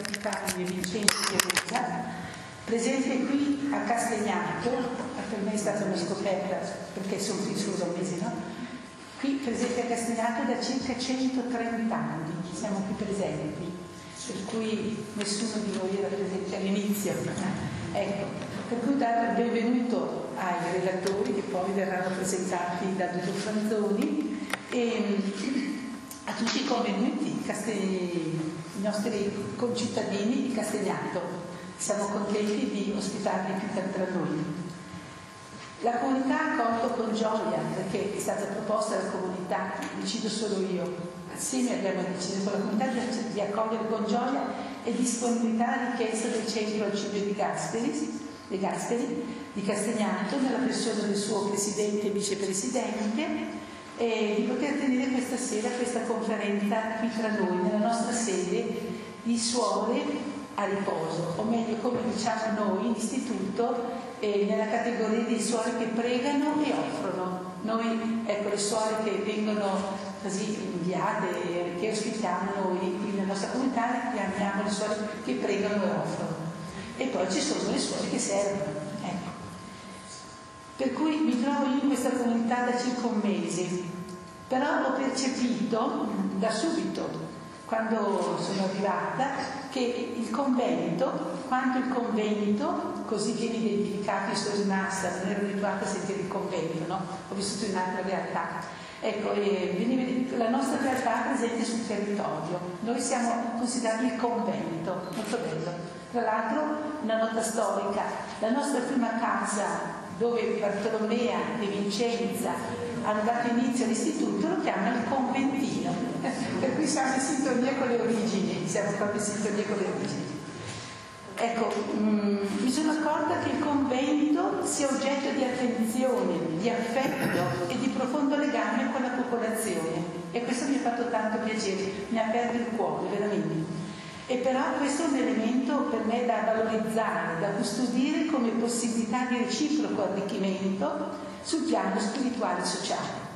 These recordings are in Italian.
capitani e Vincenzo Chiesa, presente qui a Castagnato, per me è stata una scoperta perché sono qui solo da un mese, no? Qui presente a Castagnato da circa 130 anni, siamo qui presenti, per cui nessuno di noi era presente all'inizio. Ecco, per cui dare il benvenuto ai relatori che poi verranno presentati dal dottor Franzoni e a tutti i convenuti, i nostri concittadini di Castagnato. Siamo contenti di ospitarli qui tra noi. La comunità ha accolto con gioia, perché è stata proposta dalla comunità, decido solo io, assieme abbiamo deciso con la comunità di accogliere con gioia e disponibilità la richiesta del centro Alcibio di Gasperi, De Gasperi di Castagnato nella persona del suo presidente e vicepresidente e di poter tenere questa sera questa conferenza qui tra noi, nella nostra sede di suore a riposo, o meglio come diciamo noi in istituto, eh, nella categoria di suore che pregano e offrono. Noi, ecco, le suore che vengono così inviate, che ospitiamo noi nella nostra comunità, le chiamiamo le suore che pregano e offrono. E poi ci sono le suore che servono. Per cui mi trovo io in questa comunità da circa un mese, però ho percepito da subito, quando sono arrivata, che il convento, quanto il convento, così viene identificato, io sono rimasta, non ero abituata a sentire il convento, no? ho vissuto in un'altra realtà. Ecco, la nostra realtà è presente sul territorio, noi siamo considerati il convento, molto bello. Tra l'altro, una nota storica, la nostra prima casa dove Bartolomea e Vincenza hanno dato inizio all'istituto, lo chiamano il conventino, per cui siamo in sintonia con le origini, siamo proprio in sintonia con le origini. Ecco, mh, mm, mi sono accorta che il convento sia oggetto di attenzione, di affetto e di profondo legame con la popolazione e questo mi ha fatto tanto piacere, mi ha aperto il cuore, veramente. E però questo è un elemento per me da valorizzare, da custodire come possibilità di reciproco arricchimento sul piano spirituale e sociale.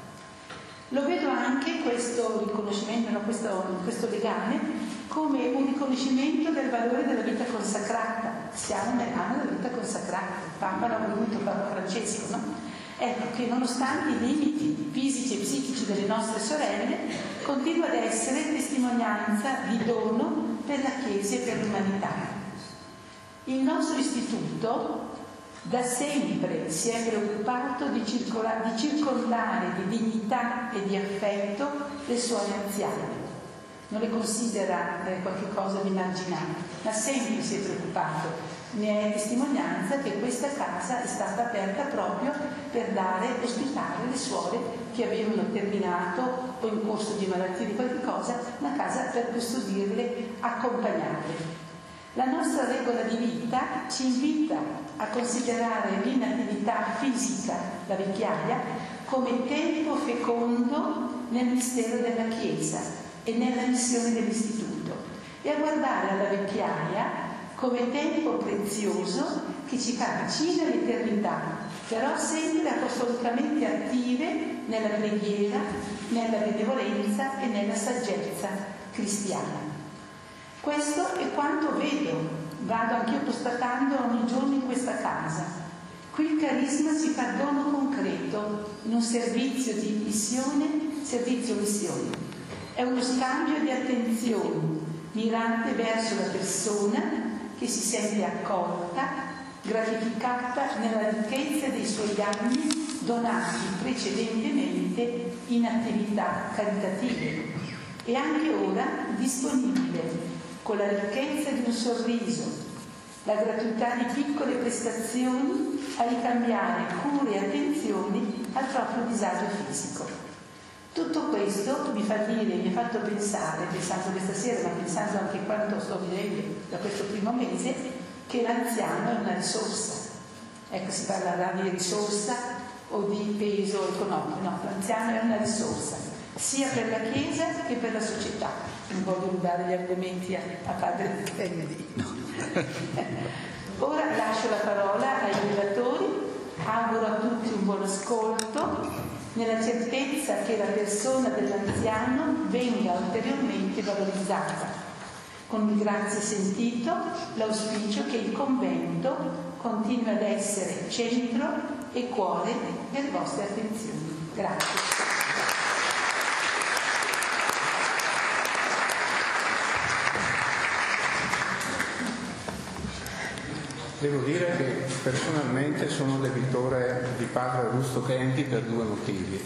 Lo vedo anche questo riconoscimento, no, questo, questo legame, come un riconoscimento del valore della vita consacrata. Siamo nell'anno della vita consacrata, il Papa l'ha voluto, Papa Francesco, no? Ecco che nonostante i limiti fisici e psichici delle nostre sorelle, continua ad essere testimonianza di dono per la Chiesa e per l'umanità. Il nostro istituto da sempre si è preoccupato di, circolare, di circondare di dignità e di affetto le suore anziane. Non le considera eh, qualcosa di marginale, ma sempre si è preoccupato. Ne è testimonianza che questa casa è stata aperta proprio per dare, ospitare le suore che avevano terminato o in corso di malattia di qualche cosa, una casa per custodirle, accompagnarle. La nostra regola di vita ci invita a considerare l'inattività fisica, la vecchiaia, come tempo fecondo nel mistero della Chiesa e nella missione dell'istituto e a guardare alla vecchiaia come tempo prezioso che ci fa vicino all'eternità, però sempre apostolicamente attive nella preghiera, nella benevolenza e nella saggezza cristiana. Questo è quanto vedo, vado anch'io constatando ogni giorno in questa casa. Qui il carisma si fa dono concreto in un servizio di missione, servizio-missione. È uno scambio di attenzioni mirante verso la persona che si sente accolta, gratificata nella ricchezza dei suoi anni donati precedentemente in attività caritative e anche ora disponibile con la ricchezza di un sorriso, la gratuità di piccole prestazioni a ricambiare cure e attenzioni al proprio disagio fisico. Tutto questo mi fa dire, mi ha fatto pensare, pensando questa sera, ma pensando anche quanto sto vivendo da questo primo mese, che l'anziano è una risorsa. Ecco, si parlerà di risorsa o di peso economico, no, l'anziano è una risorsa, sia per la Chiesa che per la società. Non voglio rubare gli argomenti a, a padre Kennedy. No. Ora lascio la parola ai relatori, auguro a tutti un buon ascolto nella certezza che la persona dell'anziano venga ulteriormente valorizzata. Con il grazie sentito, l'auspicio che il convento continui ad essere centro e cuore delle vostre attenzioni. Grazie. Devo dire che personalmente sono debitore di padre Augusto Kenti per due motivi.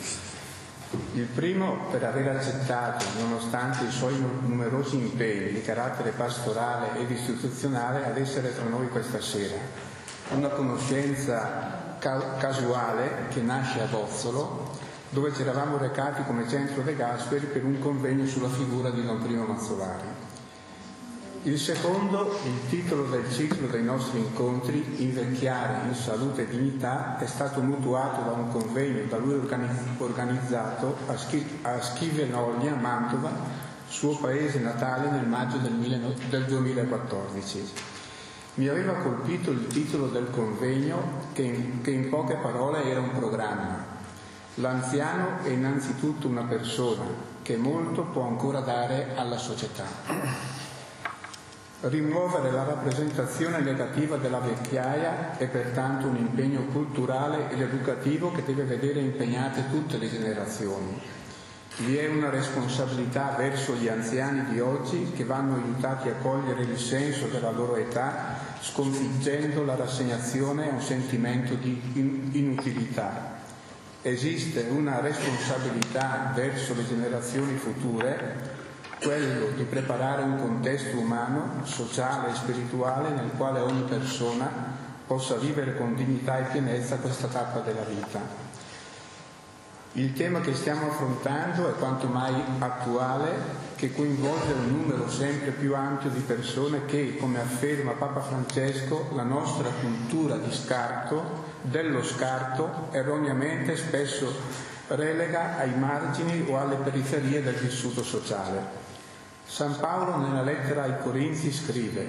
Il primo per aver accettato, nonostante i suoi numerosi impegni di carattere pastorale ed istituzionale, ad essere tra noi questa sera. Una conoscenza ca- casuale che nasce a Bozzolo, dove ci eravamo recati come centro De Gasperi per un convegno sulla figura di Don Primo Mazzolari. Il secondo, il titolo del ciclo dei nostri incontri, Invecchiare in salute e dignità, è stato mutuato da un convegno da lui organizzato a, Schi- a Schivenoglia, Mantova, suo paese natale nel maggio del, del 2014. Mi aveva colpito il titolo del convegno che in, che in poche parole era un programma. L'anziano è innanzitutto una persona che molto può ancora dare alla società. Rimuovere la rappresentazione negativa della vecchiaia è pertanto un impegno culturale ed educativo che deve vedere impegnate tutte le generazioni. Vi è una responsabilità verso gli anziani di oggi che vanno aiutati a cogliere il senso della loro età, sconfiggendo la rassegnazione a un sentimento di inutilità. Esiste una responsabilità verso le generazioni future quello di preparare un contesto umano, sociale e spirituale nel quale ogni persona possa vivere con dignità e pienezza questa tappa della vita. Il tema che stiamo affrontando è quanto mai attuale, che coinvolge un numero sempre più ampio di persone che, come afferma Papa Francesco, la nostra cultura di scarto, dello scarto, erroneamente spesso relega ai margini o alle periferie del vissuto sociale. San Paolo nella lettera ai Corinzi scrive,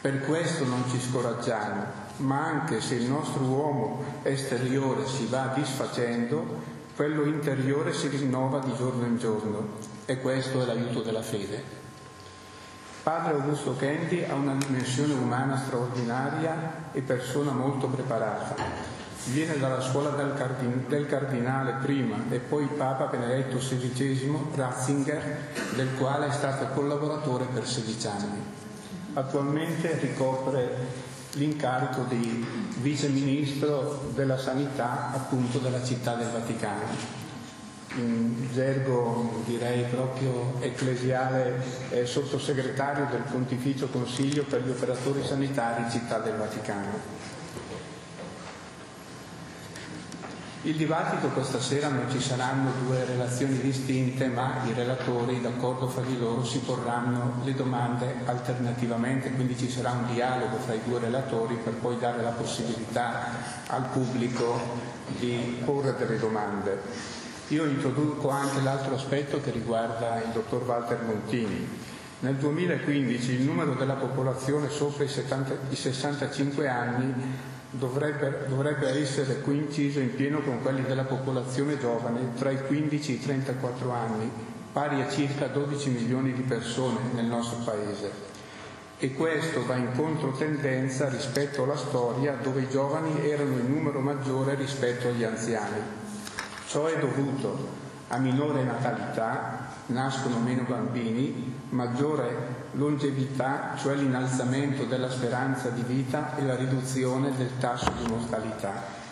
per questo non ci scoraggiamo, ma anche se il nostro uomo esteriore si va disfacendo, quello interiore si rinnova di giorno in giorno e questo è l'aiuto della fede. Padre Augusto Kendi ha una dimensione umana straordinaria e persona molto preparata Viene dalla scuola del, cardin- del cardinale prima e poi Papa Benedetto XVI Ratzinger, del quale è stato collaboratore per 16 anni. Attualmente ricopre l'incarico di vice ministro della sanità appunto della città del Vaticano. In gergo direi proprio ecclesiale è sottosegretario del Pontificio Consiglio per gli operatori sanitari città del Vaticano. Il dibattito questa sera non ci saranno due relazioni distinte, ma i relatori, d'accordo fra di loro, si porranno le domande alternativamente, quindi ci sarà un dialogo fra i due relatori per poi dare la possibilità al pubblico di porre delle domande. Io introduco anche l'altro aspetto che riguarda il dottor Walter Montini. Nel 2015 il numero della popolazione sopra i, 70, i 65 anni dovrebbe, dovrebbe essere qui inciso in pieno con quelli della popolazione giovane tra i 15 e i 34 anni, pari a circa 12 milioni di persone nel nostro Paese. E questo va in controtendenza rispetto alla storia dove i giovani erano in numero maggiore rispetto agli anziani. Ciò è dovuto a minore natalità, nascono meno bambini, maggiore longevità, cioè l'innalzamento della speranza di vita e la riduzione del tasso di mortalità.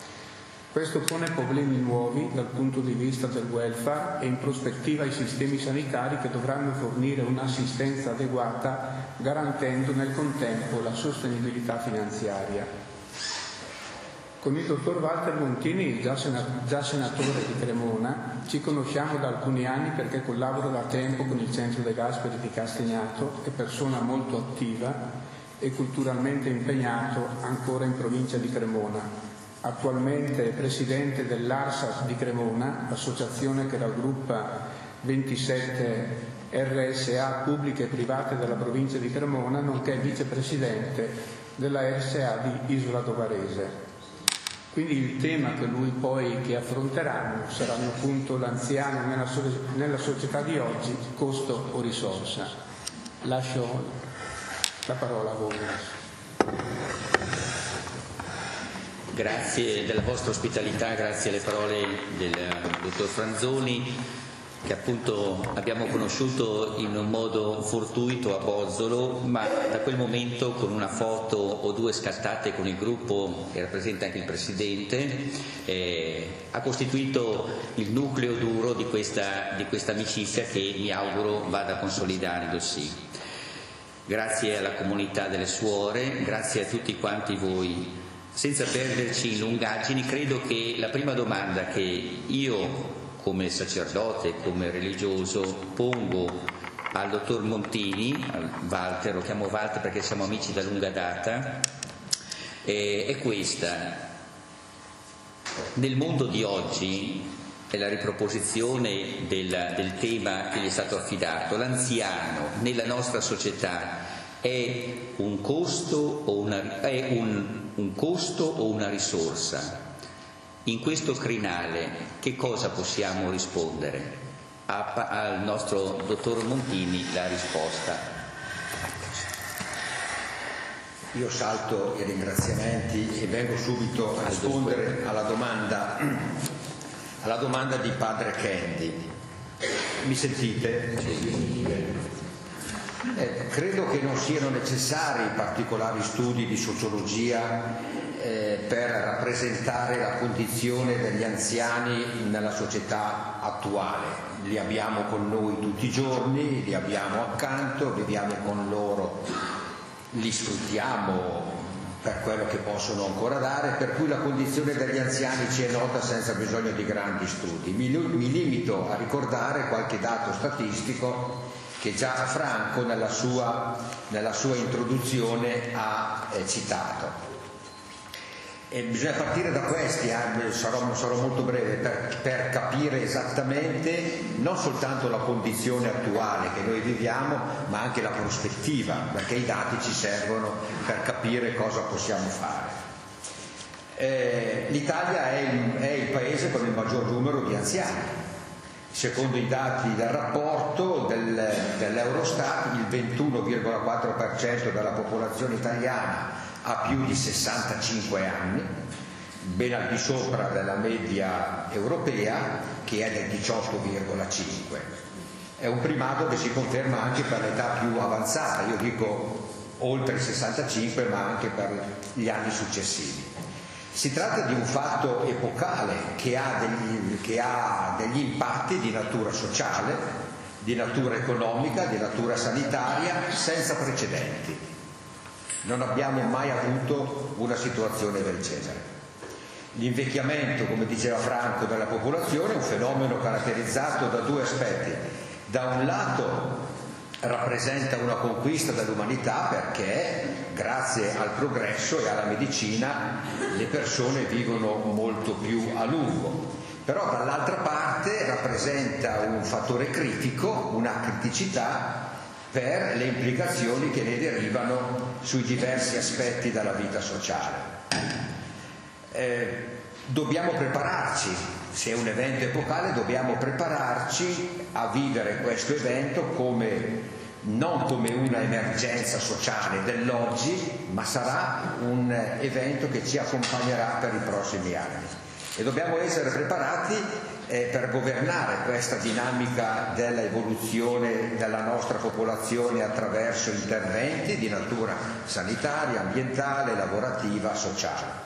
Questo pone problemi nuovi dal punto di vista del welfare e in prospettiva i sistemi sanitari che dovranno fornire un'assistenza adeguata garantendo nel contempo la sostenibilità finanziaria. Con il dottor Walter Montini, già, senatore di Cremona, ci conosciamo da alcuni anni perché collaboro da tempo con il Centro De Gasperi di Castagnato, è persona molto attiva e culturalmente impegnato ancora in provincia di Cremona. Attualmente è presidente dell'ARSAS di Cremona, associazione che raggruppa 27 RSA pubbliche e private della provincia di Cremona, nonché vicepresidente della RSA di Isola Dovarese. Quindi il tema che lui poi che affronteranno saranno appunto l'anziano nella, nella società di oggi, costo o risorsa. Lascio La parola a voi. Grazie della vostra ospitalità, grazie alle parole del dottor Franzoni che appunto abbiamo conosciuto in un modo fortuito a Bozzolo, ma da quel momento con una foto o due scattate con il gruppo che rappresenta anche il Presidente, eh, ha costituito il nucleo duro di questa, di questa amicizia che mi auguro vada consolidandosi. Grazie alla comunità delle suore, grazie a tutti quanti voi. Senza perderci in lungaggini, credo che la prima domanda che io come sacerdote, come religioso, pongo al dottor Montini, al Walter, lo chiamo Walter perché siamo amici da lunga data, è questa. Nel mondo di oggi è la riproposizione del, del tema che gli è stato affidato. L'anziano nella nostra società è un costo o una, un, un costo o una risorsa? In questo crinale che cosa possiamo rispondere? A, al nostro dottor Montini la risposta. Io salto i ringraziamenti e vengo subito a rispondere alla domanda alla domanda di padre Candy. Mi sentite? Eh, credo che non siano necessari particolari studi di sociologia eh, per rappresentare la condizione degli anziani nella società attuale. Li abbiamo con noi tutti i giorni, li abbiamo accanto, viviamo con loro, li sfruttiamo per quello che possono ancora dare, per cui la condizione degli anziani ci è nota senza bisogno di grandi studi. Mi, mi limito a ricordare qualche dato statistico che già Franco nella sua, nella sua introduzione ha eh, citato. E bisogna partire da questi, eh, sarò, sarò, molto breve, per, per, capire esattamente non soltanto la condizione attuale che noi viviamo, ma anche la prospettiva, perché i dati ci servono per capire cosa possiamo fare. Eh, L'Italia è è il paese con il maggior numero di anziani, secondo i dati del rapporto del, dell'Eurostat il 21,4% della popolazione italiana ha più di 65 anni, ben al di sopra della media europea che è del 18,5. È un primato che si conferma anche per l'età più avanzata, io dico oltre i 65 ma anche per gli anni successivi. Si tratta di un fatto epocale che ha degli, che ha degli impatti di natura sociale, di natura economica, di natura sanitaria senza precedenti non abbiamo mai avuto una situazione del genere. L'invecchiamento, come diceva Franco, della popolazione è un fenomeno caratterizzato da due aspetti. Da un lato rappresenta una conquista dell'umanità perché grazie al progresso e alla medicina le persone vivono molto più a lungo. Però dall'altra parte rappresenta un fattore critico, una criticità per le implicazioni che ne derivano sui diversi aspetti della vita sociale. Eh, dobbiamo prepararci, se è un evento epocale, dobbiamo prepararci a vivere questo evento come, non come una emergenza sociale dell'oggi, ma sarà un evento che ci accompagnerà per i prossimi anni. E dobbiamo essere preparati eh, per governare questa dinamica dell'evoluzione della nostra popolazione attraverso interventi di natura sanitaria, ambientale, lavorativa, sociale.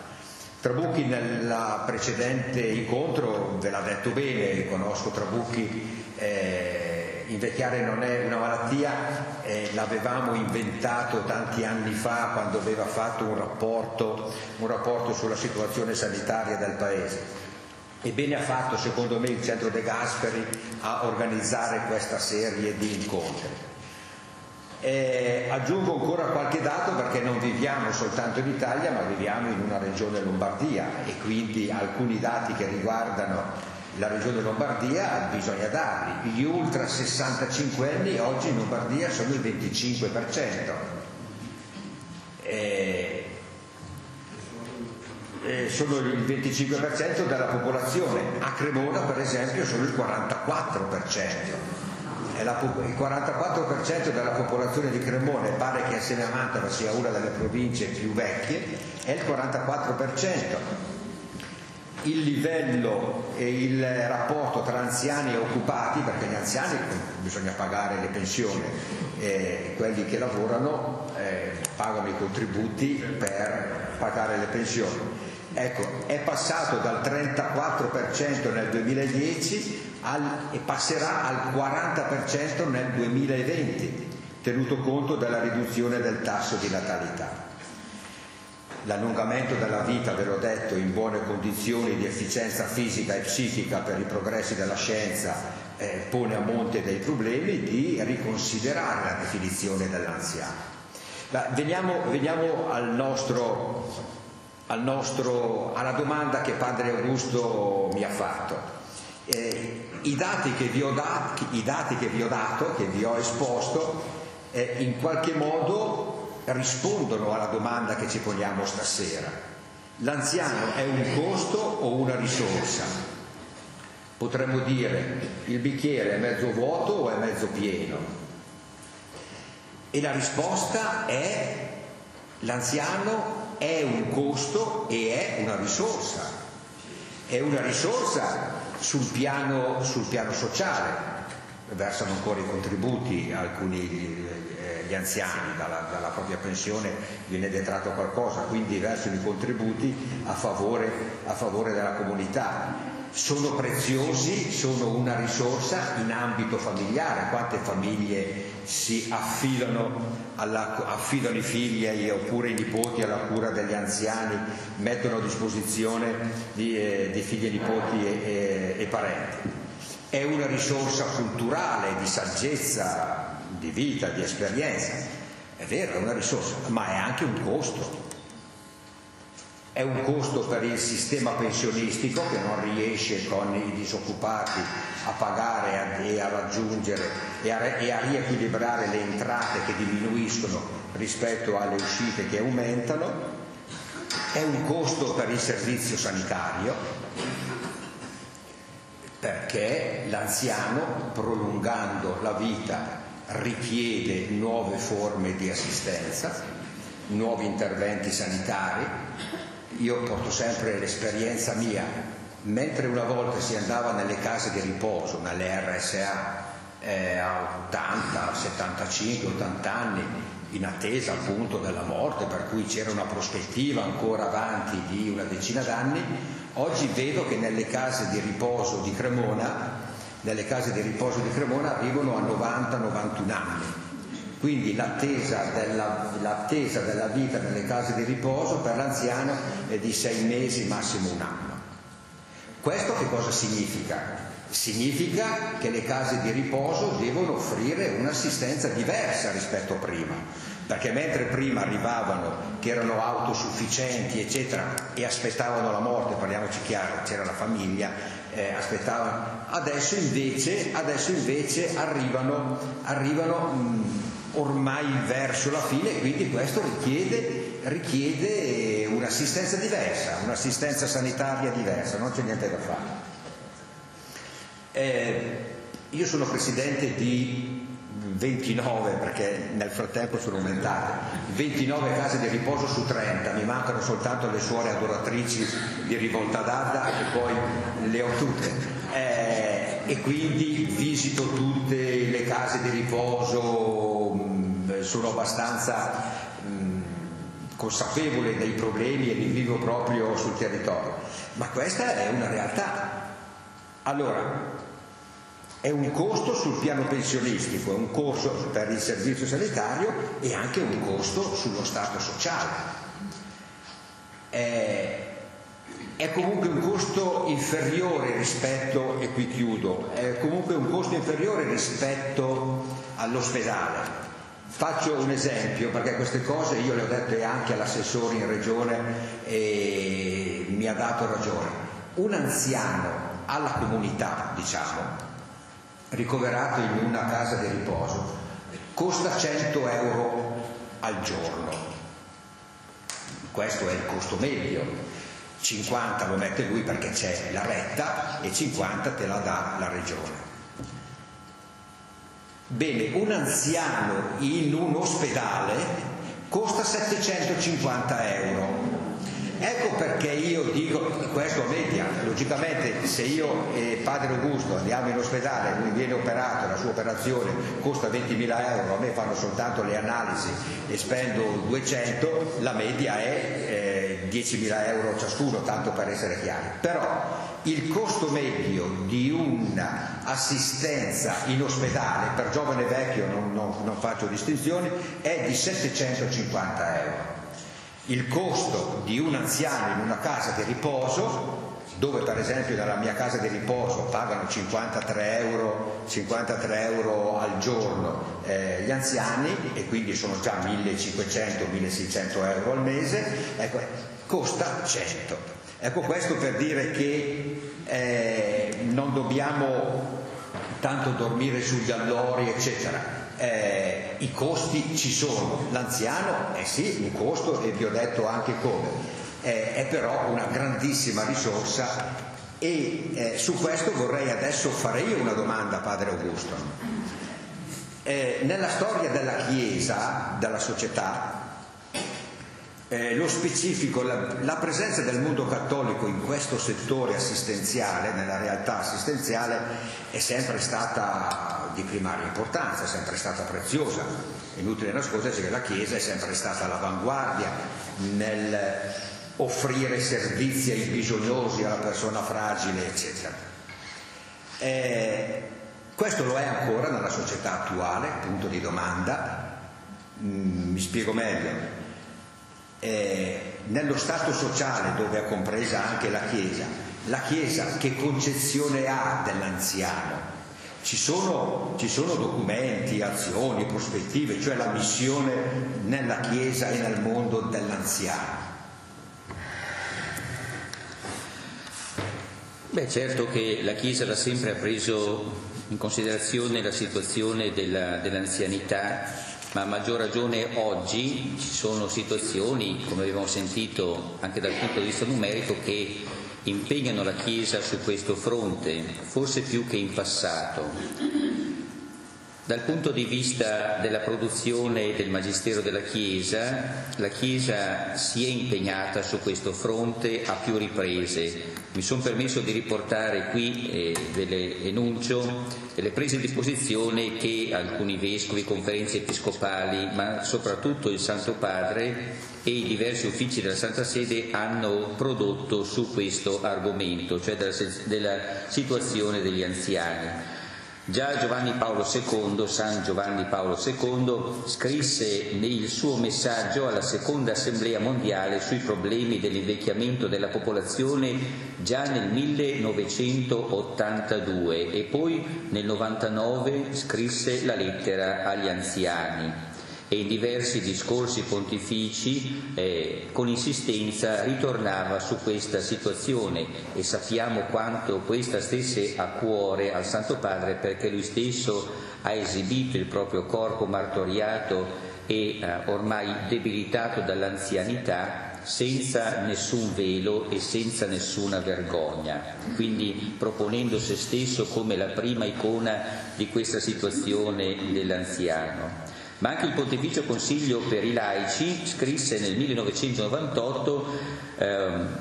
Trabucchi nel precedente incontro ve l'ha detto bene, conosco Trabucchi, eh, invecchiare non è una malattia, eh, l'avevamo inventato tanti anni fa quando aveva fatto un rapporto, un rapporto sulla situazione sanitaria del Paese e bene ha fatto secondo me il centro De Gasperi a organizzare questa serie di incontri. Eh, aggiungo ancora qualche dato perché non viviamo soltanto in Italia ma viviamo in una regione Lombardia e quindi alcuni dati che riguardano la regione Lombardia bisogna darli. Gli ultra 65 anni oggi in Lombardia sono il 25%. Eh, eh, sono il 25% della popolazione, a Cremona per esempio sono il 44%. La, il 44% della popolazione di Cremone pare che assieme a Mantova sia una delle province più vecchie, è il 44% il livello e il rapporto tra anziani e occupati, perché gli anziani bisogna pagare le pensioni, e quelli che lavorano eh, pagano i contributi per pagare le pensioni. Ecco, è passato dal 34% nel 2010 al, e passerà al 40% nel 2020, tenuto conto della riduzione del tasso di natalità. L'allungamento della vita, ve l'ho detto, in buone condizioni di efficienza fisica e psichica per i progressi della scienza eh, pone a monte dei problemi di riconsiderare la definizione dell'anziano. Veniamo, veniamo al nostro, al nostro, alla domanda che padre Augusto mi ha fatto. Eh, i, dati dat, I, dati che vi ho dato, che vi ho esposto, eh, in qualche modo rispondono alla domanda che ci poniamo stasera. L'anziano è un costo o una risorsa? Potremmo dire il bicchiere è mezzo vuoto o è mezzo pieno? E la risposta è l'anziano è un costo e è una risorsa. È una risorsa sul piano, sul piano sociale, versano ancora i contributi alcuni gli anziani, dalla, dalla, propria pensione viene detratto qualcosa, quindi versano i contributi a favore, a favore della comunità. Sono preziosi, sono una risorsa in ambito familiare, quante famiglie si affidano, alla, affidano i figli oppure i nipoti alla cura degli anziani, mettono a disposizione di, eh, di figli e nipoti e, e, e parenti. È una risorsa culturale, di saggezza, di vita, di esperienza. È vero, è una risorsa, ma è anche un costo. È un costo per il sistema pensionistico che non riesce con i disoccupati a pagare e a raggiungere e a, e a riequilibrare le entrate che diminuiscono rispetto alle uscite che aumentano. È un costo per il servizio sanitario perché l'anziano prolungando la vita richiede nuove forme di assistenza, nuovi interventi sanitari. Io porto sempre l'esperienza mia, mentre una volta si andava nelle case di riposo, nelle RSA, eh, a 80, 75, 80 anni, in attesa appunto della morte, per cui c'era una prospettiva ancora avanti di una decina d'anni, oggi vedo che nelle case di riposo di Cremona nelle case di riposo di Cremona arrivano a 90-91 anni. Quindi l'attesa della, l'attesa della, vita nelle case di riposo per l'anziano è di sei mesi, massimo un anno. Questo che cosa significa? Significa che le case di riposo devono offrire un'assistenza diversa rispetto a prima, perché mentre prima arrivavano che erano autosufficienti, eccetera, e aspettavano la morte, parliamoci chiaro, c'era la famiglia, eh, aspettavano. Adesso invece, adesso invece arrivano, arrivano mh, ormai verso la fine quindi questo richiede, richiede un'assistenza diversa, un'assistenza sanitaria diversa, non c'è niente da fare. Eh, io sono presidente di 29 perché nel frattempo sono aumentate 29 case di riposo su 30 mi mancano soltanto le suore adoratrici di Rivolta d'Adda e poi le ho tutte eh, e quindi visito tutte le case di riposo sono abbastanza consapevole dei problemi e li vivo proprio sul territorio ma questa è una realtà allora è un costo sul piano pensionistico, è un costo per il servizio sanitario e anche un costo sullo Stato sociale. È, è comunque un costo inferiore rispetto, e qui chiudo, è comunque un costo inferiore rispetto all'ospedale. Faccio un esempio perché queste cose io le ho dette anche all'assessore in regione e mi ha dato ragione. Un anziano alla comunità, diciamo, ricoverato in una casa di riposo costa 100 euro al giorno. Questo è il costo medio. 50 lo mette lui perché c'è la retta e 50 te la dà la regione. Bene, un anziano in un ospedale costa 750 euro. Ecco perché io dico questo media, logicamente se io e padre Augusto andiamo in ospedale, lui viene operato, la sua operazione costa 20.000 euro, a me fanno soltanto le analisi e spendo 200, la media è eh, 10.000 euro ciascuno, tanto per essere chiari. Però il costo medio di un'assistenza in ospedale, per giovane e vecchio non, non, non faccio distinzioni, è di 750 euro il costo di un anziano in una casa di riposo, dove per esempio nella mia casa di riposo pagano 53 euro, 53 euro al giorno eh, gli anziani e quindi sono già 1500-1600 euro al mese, ecco, costa 100. Ecco questo per dire che eh, non dobbiamo tanto dormire sugli allori, eccetera eh, i costi ci sono, l'anziano è sì un costo e vi ho detto anche come, eh, è però una grandissima risorsa e eh, su questo vorrei adesso fare io una domanda Padre Augusto. Eh, nella storia della Chiesa, della società, eh, lo specifico, la, la, presenza del mondo cattolico in questo settore assistenziale, nella realtà assistenziale, è sempre stata di primaria importanza, è sempre stata preziosa. È inutile nascondersi che la Chiesa è sempre stata all'avanguardia nel offrire servizi ai bisognosi, alla persona fragile, eccetera. Eh, questo lo è ancora nella società attuale, punto di domanda. Mm, mi spiego meglio eh, nello stato sociale dove è compresa anche la Chiesa, la Chiesa che concezione ha dell'anziano? Ci sono, ci sono, documenti, azioni, prospettive, cioè la missione nella Chiesa e nel mondo dell'anziano. Beh, certo che la Chiesa da sempre preso in considerazione la situazione della, dell'anzianità ma a maggior ragione oggi ci sono situazioni, come abbiamo sentito anche dal punto di vista numerico, che impegnano la Chiesa su questo fronte, forse più che in passato. Dal punto di vista della produzione del Magistero della Chiesa, la Chiesa si è impegnata su questo fronte a più riprese. Mi sono permesso di riportare qui, eh, ve le enuncio, delle prese di posizione che alcuni vescovi, conferenze episcopali, ma soprattutto il Santo Padre e i diversi uffici della Santa Sede hanno prodotto su questo argomento, cioè della, della situazione degli anziani. Già Giovanni Paolo II, San Giovanni Paolo II, scrisse nel suo messaggio alla seconda assemblea mondiale sui problemi dell'invecchiamento della popolazione già nel 1982 e poi nel 99 scrisse la lettera agli anziani e in diversi discorsi pontifici eh, con insistenza ritornava su questa situazione e sappiamo quanto questa stesse a cuore al Santo Padre perché lui stesso ha esibito il proprio corpo martoriato e eh, ormai debilitato dall'anzianità senza nessun velo e senza nessuna vergogna, quindi proponendo se stesso come la prima icona di questa situazione dell'anziano. Ma anche il Pontificio Consiglio per i laici scrisse nel 1998 ehm,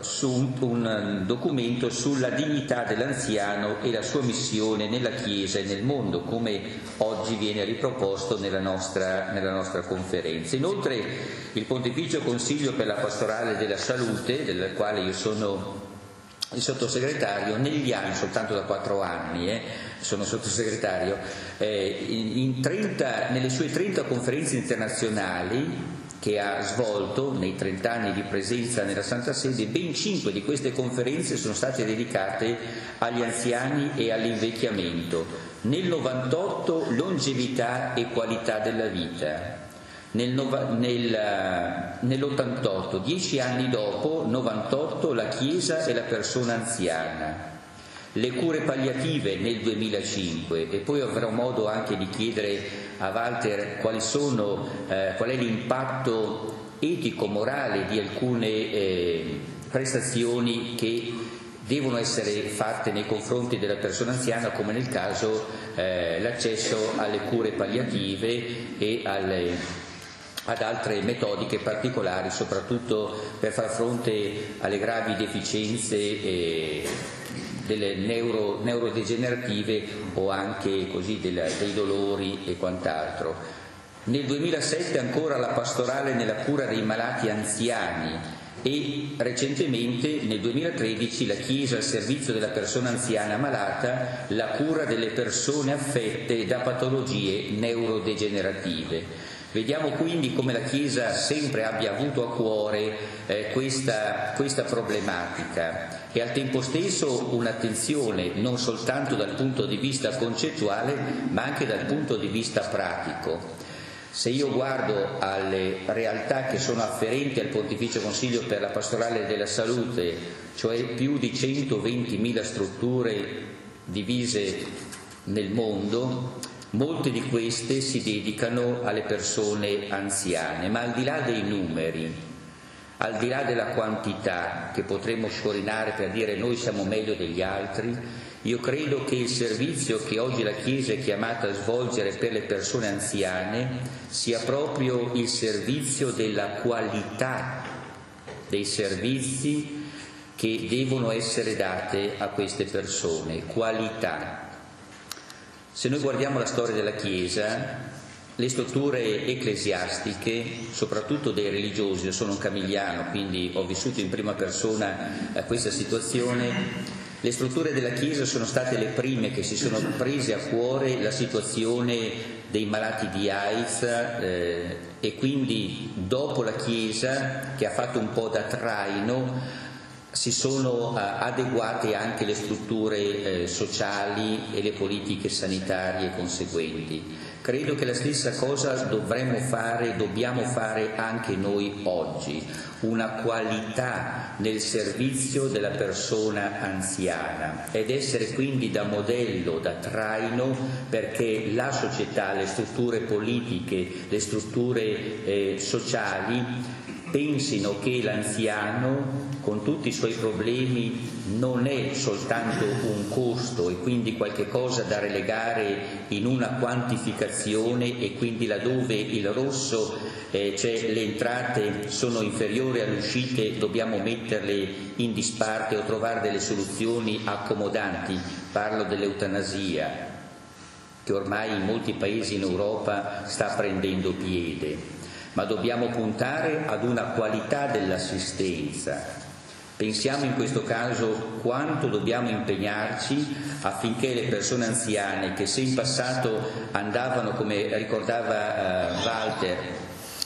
su un, un, documento sulla dignità dell'anziano e la sua missione nella Chiesa e nel mondo, come oggi viene riproposto nella nostra, nella nostra conferenza. Inoltre il Pontificio Consiglio per la Pastorale della Salute, del quale io sono il sottosegretario, negli anni, soltanto da quattro anni, eh, sono sottosegretario, in 30, nelle sue 30 conferenze internazionali che ha svolto nei 30 anni di presenza nella Santa Sede, ben 5 di queste conferenze sono state dedicate agli anziani e all'invecchiamento. Nel 98 longevità e qualità della vita, nel, nel, nell'88, dieci anni dopo, 98, la Chiesa e la persona anziana le cure palliative nel 2005 e poi avrò modo anche di chiedere a Walter sono, eh, qual è l'impatto etico-morale di alcune eh, prestazioni che devono essere fatte nei confronti della persona anziana come nel caso eh, l'accesso alle cure palliative e alle, ad altre metodiche particolari, soprattutto per far fronte alle gravi deficienze delle neuro, neurodegenerative o anche così del, dei dolori e quant'altro. Nel 2007 ancora la pastorale nella cura dei malati anziani e recentemente nel 2013 la Chiesa al servizio della persona anziana malata la cura delle persone affette da patologie neurodegenerative. Vediamo quindi come la Chiesa sempre abbia avuto a cuore eh, questa, questa problematica e al tempo stesso un'attenzione non soltanto dal punto di vista concettuale ma anche dal punto di vista pratico. Se io guardo alle realtà che sono afferenti al Pontificio Consiglio per la Pastorale della Salute, cioè più di 120.000 strutture divise nel mondo, molte di queste si dedicano alle persone anziane, ma al di là dei numeri, al di là della quantità che potremmo sciorinare per dire noi siamo meglio degli altri, io credo che il servizio che oggi la Chiesa è chiamata a svolgere per le persone anziane sia proprio il servizio della qualità dei servizi che devono essere date a queste persone, qualità. Se noi guardiamo la storia della Chiesa, le strutture ecclesiastiche, soprattutto dei religiosi, io sono un camigliano, quindi ho vissuto in prima persona eh, questa situazione, le strutture della Chiesa sono state le prime che si sono prese a cuore la situazione dei malati di AIDS eh, e quindi dopo la Chiesa, che ha fatto un po' da traino, si sono eh, adeguate anche le strutture eh, sociali e le politiche sanitarie conseguenti. Credo che la stessa cosa dovremmo fare, dobbiamo fare anche noi oggi, una qualità nel servizio della persona anziana ed essere quindi da modello, da traino perché la società, le strutture politiche, le strutture eh, sociali pensino che l'anziano con tutti i suoi problemi non è soltanto un costo e quindi qualcosa da relegare in una quantificazione e quindi laddove il rosso eh, cioè le entrate sono inferiori alle uscite dobbiamo metterle in disparte o trovare delle soluzioni accomodanti. Parlo dell'eutanasia che ormai in molti paesi in Europa sta prendendo piede, ma dobbiamo puntare ad una qualità dell'assistenza Pensiamo in questo caso quanto dobbiamo impegnarci affinché le persone anziane che se in passato andavano, come ricordava uh, Walter,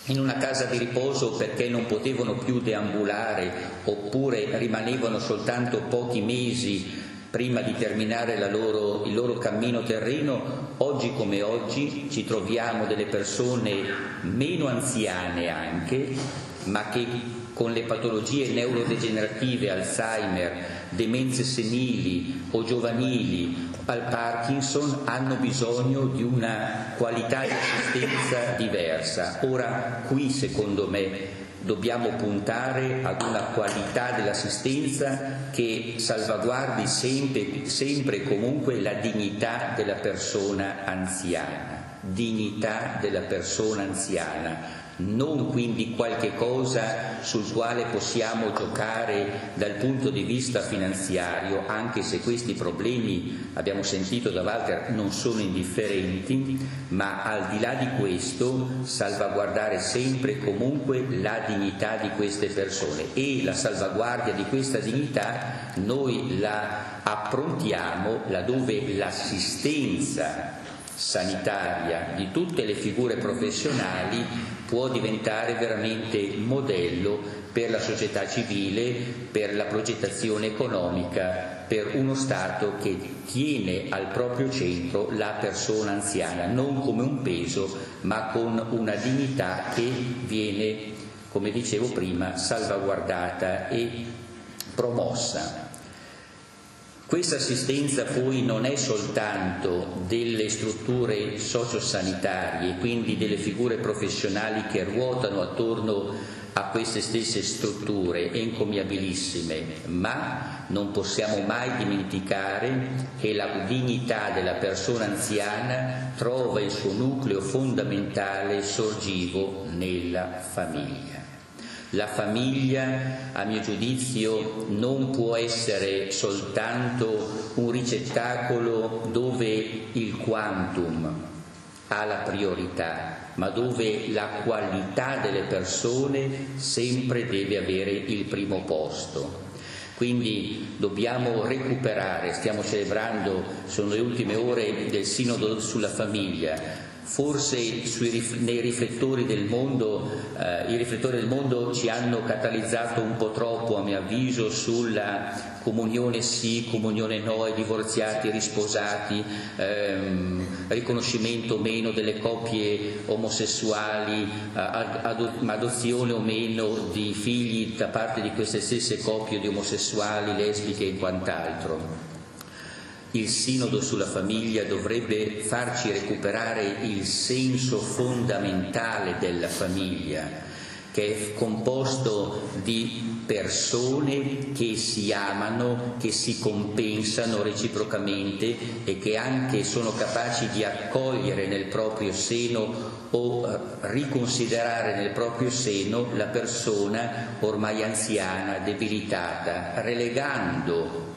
in una casa di riposo perché non potevano più deambulare oppure rimanevano soltanto pochi mesi prima di terminare loro, il loro cammino terreno, oggi come oggi ci troviamo delle persone meno anziane anche, ma che con le patologie neurodegenerative, Alzheimer, demenze senili o giovanili, al Parkinson, hanno bisogno di una qualità di assistenza diversa. Ora qui, secondo me, dobbiamo puntare ad una qualità dell'assistenza che salvaguardi sempre, sempre e comunque la dignità della persona anziana. Dignità della persona anziana non quindi qualche cosa sul quale possiamo giocare dal punto di vista finanziario, anche se questi problemi, abbiamo sentito da Walter, non sono indifferenti, ma al di là di questo salvaguardare sempre e comunque la dignità di queste persone. E la salvaguardia di questa dignità noi la approntiamo laddove l'assistenza sanitaria di tutte le figure professionali può diventare veramente modello per la società civile, per la progettazione economica, per uno Stato che tiene al proprio centro la persona anziana, non come un peso, ma con una dignità che viene, come dicevo prima, salvaguardata e promossa. Questa assistenza poi non è soltanto delle strutture sociosanitarie, quindi delle figure professionali che ruotano attorno a queste stesse strutture encomiabilissime, ma non possiamo mai dimenticare che la dignità della persona anziana trova il suo nucleo fondamentale sorgivo nella famiglia. La famiglia, a mio giudizio, non può essere soltanto un ricettacolo dove il quantum ha la priorità, ma dove la qualità delle persone sempre deve avere il primo posto. Quindi dobbiamo recuperare, stiamo celebrando, sono le ultime ore del Sinodo sulla famiglia, Forse sui, nei riflettori del mondo, eh, i riflettori del mondo ci hanno catalizzato un po' troppo, a mio avviso, sulla comunione sì, comunione no, divorziati, risposati, ehm, riconoscimento o meno delle coppie omosessuali, ad, adozione o meno di figli da parte di queste stesse coppie di omosessuali, lesbiche e quant'altro il sinodo sulla famiglia dovrebbe farci recuperare il senso fondamentale della famiglia, che è composto di persone che si amano, che si compensano reciprocamente e che anche sono capaci di accogliere nel proprio seno o eh, riconsiderare nel proprio seno la persona ormai anziana, debilitata, relegando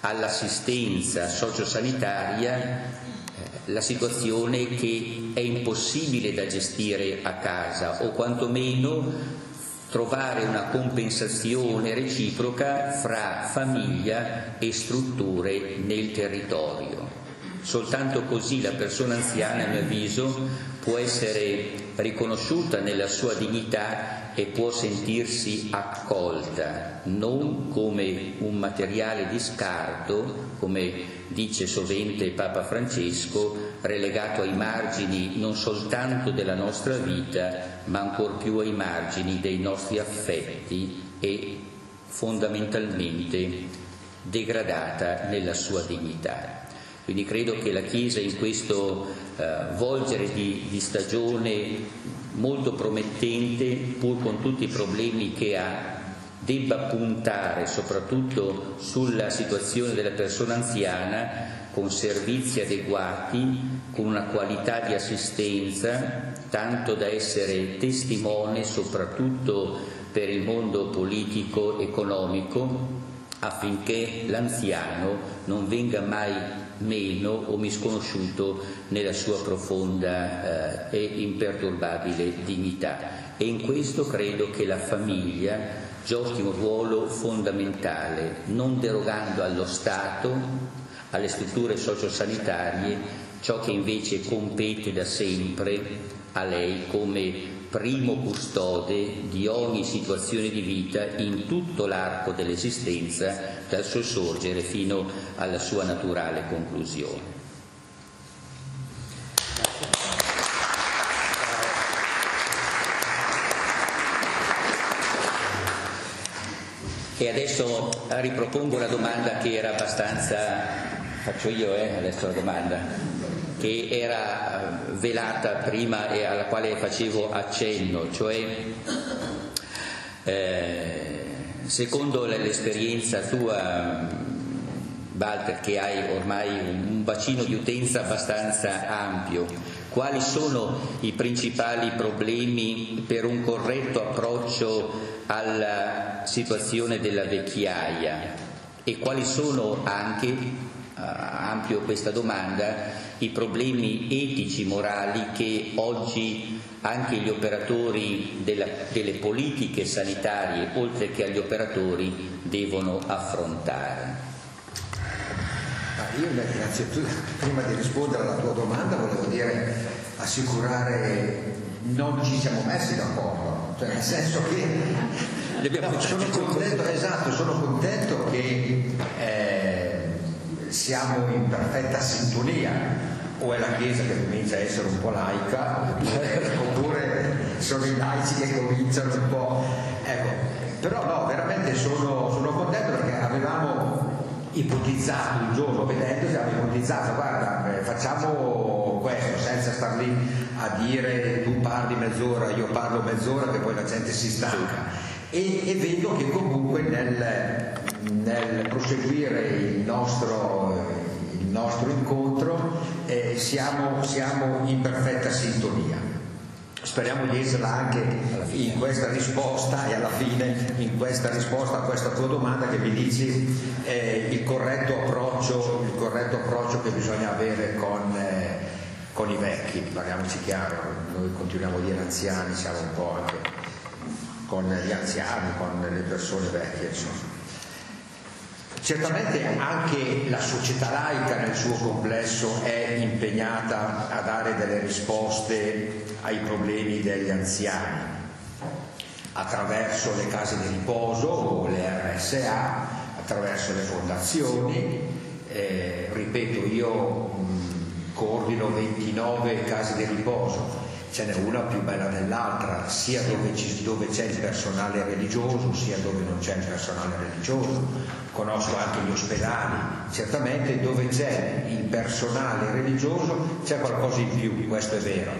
all'assistenza sociosanitaria eh, la situazione che è impossibile da gestire a casa o quantomeno trovare una compensazione reciproca fra famiglia e strutture nel territorio. Soltanto così la persona anziana, a mio avviso, può essere riconosciuta nella sua dignità e può sentirsi accolta non come un materiale di scarto, come dice sovente Papa Francesco, relegato ai margini non soltanto della nostra vita, ma ancor più ai margini dei nostri affetti e fondamentalmente degradata nella sua dignità. Quindi credo che la Chiesa in questo uh, volgere di, di stagione molto promettente, pur con tutti i problemi che ha, debba puntare soprattutto sulla situazione della persona anziana con servizi adeguati, con una qualità di assistenza, tanto da essere testimone soprattutto per il mondo politico economico affinché l'anziano non venga mai meno o misconosciuto nella sua profonda eh, e imperturbabile dignità. E in questo credo che la famiglia giochi un ruolo fondamentale, non derogando allo Stato, alle strutture sociosanitarie, ciò che invece compete da sempre a lei come primo custode di ogni situazione di vita in tutto l'arco dell'esistenza, dal suo sorgere fino alla sua naturale conclusione. E adesso ripropongo la domanda che era abbastanza... Faccio io eh, adesso la domanda che era eh, velata prima e alla quale facevo accenno, cioè eh, secondo l'esperienza tua, Walter, che hai ormai un bacino di utenza abbastanza ampio, quali sono i principali problemi per un corretto approccio alla situazione della vecchiaia? E quali sono anche ampio questa domanda, i problemi etici, morali che oggi anche gli operatori della, delle politiche sanitarie, oltre che agli operatori, devono affrontare. io innanzitutto, prima di rispondere alla tua domanda, volevo dire, assicurare, non ci siamo messi d'accordo, cioè nel senso che sono contento, esatto, sono contento che siamo in perfetta sintonia o è la Chiesa che comincia a essere un po' laica oppure sono i laici che cominciano un po' ecco però no veramente sono, sono contento perché avevamo ipotizzato un giorno vedendosi abbiamo ipotizzato guarda eh, facciamo questo senza star lì a dire tu parli mezz'ora, io parlo mezz'ora, che poi la gente si stanca. E, e vedo che comunque nel, nel proseguire il nostro, il nostro incontro eh, siamo, siamo in perfetta sintonia. Speriamo di esserla anche in questa risposta e alla fine in questa risposta a questa tua domanda che mi dici eh, il, corretto approccio, il, corretto approccio, che bisogna avere con, eh, con i vecchi, parliamoci chiaro, noi continuiamo a dire anziani, siamo un po' anche con gli anziani, con le persone vecchie insomma. Certamente anche la società laica nel suo complesso è impegnata a dare delle risposte ai problemi degli anziani attraverso le case di riposo o le RSA, attraverso le fondazioni. Eh, ripeto, io mh, coordino 29 case di riposo, ce n'è una più bella dell'altra, sia dove, ci, dove, c'è il personale religioso, sia dove non c'è il personale religioso. Conosco anche gli ospedali, certamente dove c'è il personale religioso c'è qualcosa in più, questo è vero.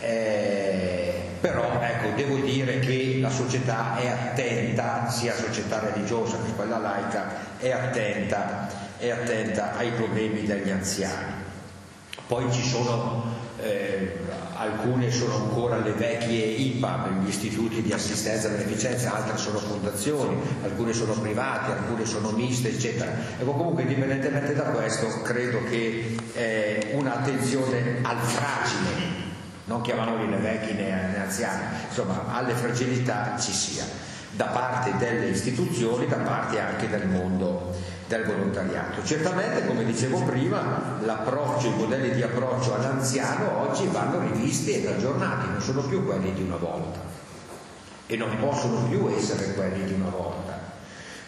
Eh, però ecco, devo dire che la società è attenta, sia società religiosa che quella laica, è attenta, è attenta ai problemi degli anziani. Poi ci sono eh, alcune sono ancora le vecchie IPA, gli istituti di assistenza e beneficenza, altre sono fondazioni, alcune sono private, alcune sono miste, eccetera. Ecco, comunque indipendentemente da questo credo che eh, un'attenzione al fragile, non chiamiamoli né vecchi né, anziani, insomma alle fragilità ci sia, da parte delle istituzioni, da parte anche del mondo del volontariato. Certamente, come dicevo prima, l'approccio, i modelli di approccio all'anziano oggi vanno rivisti ed aggiornati, non sono più quelli di una volta e non possono più essere quelli di una volta.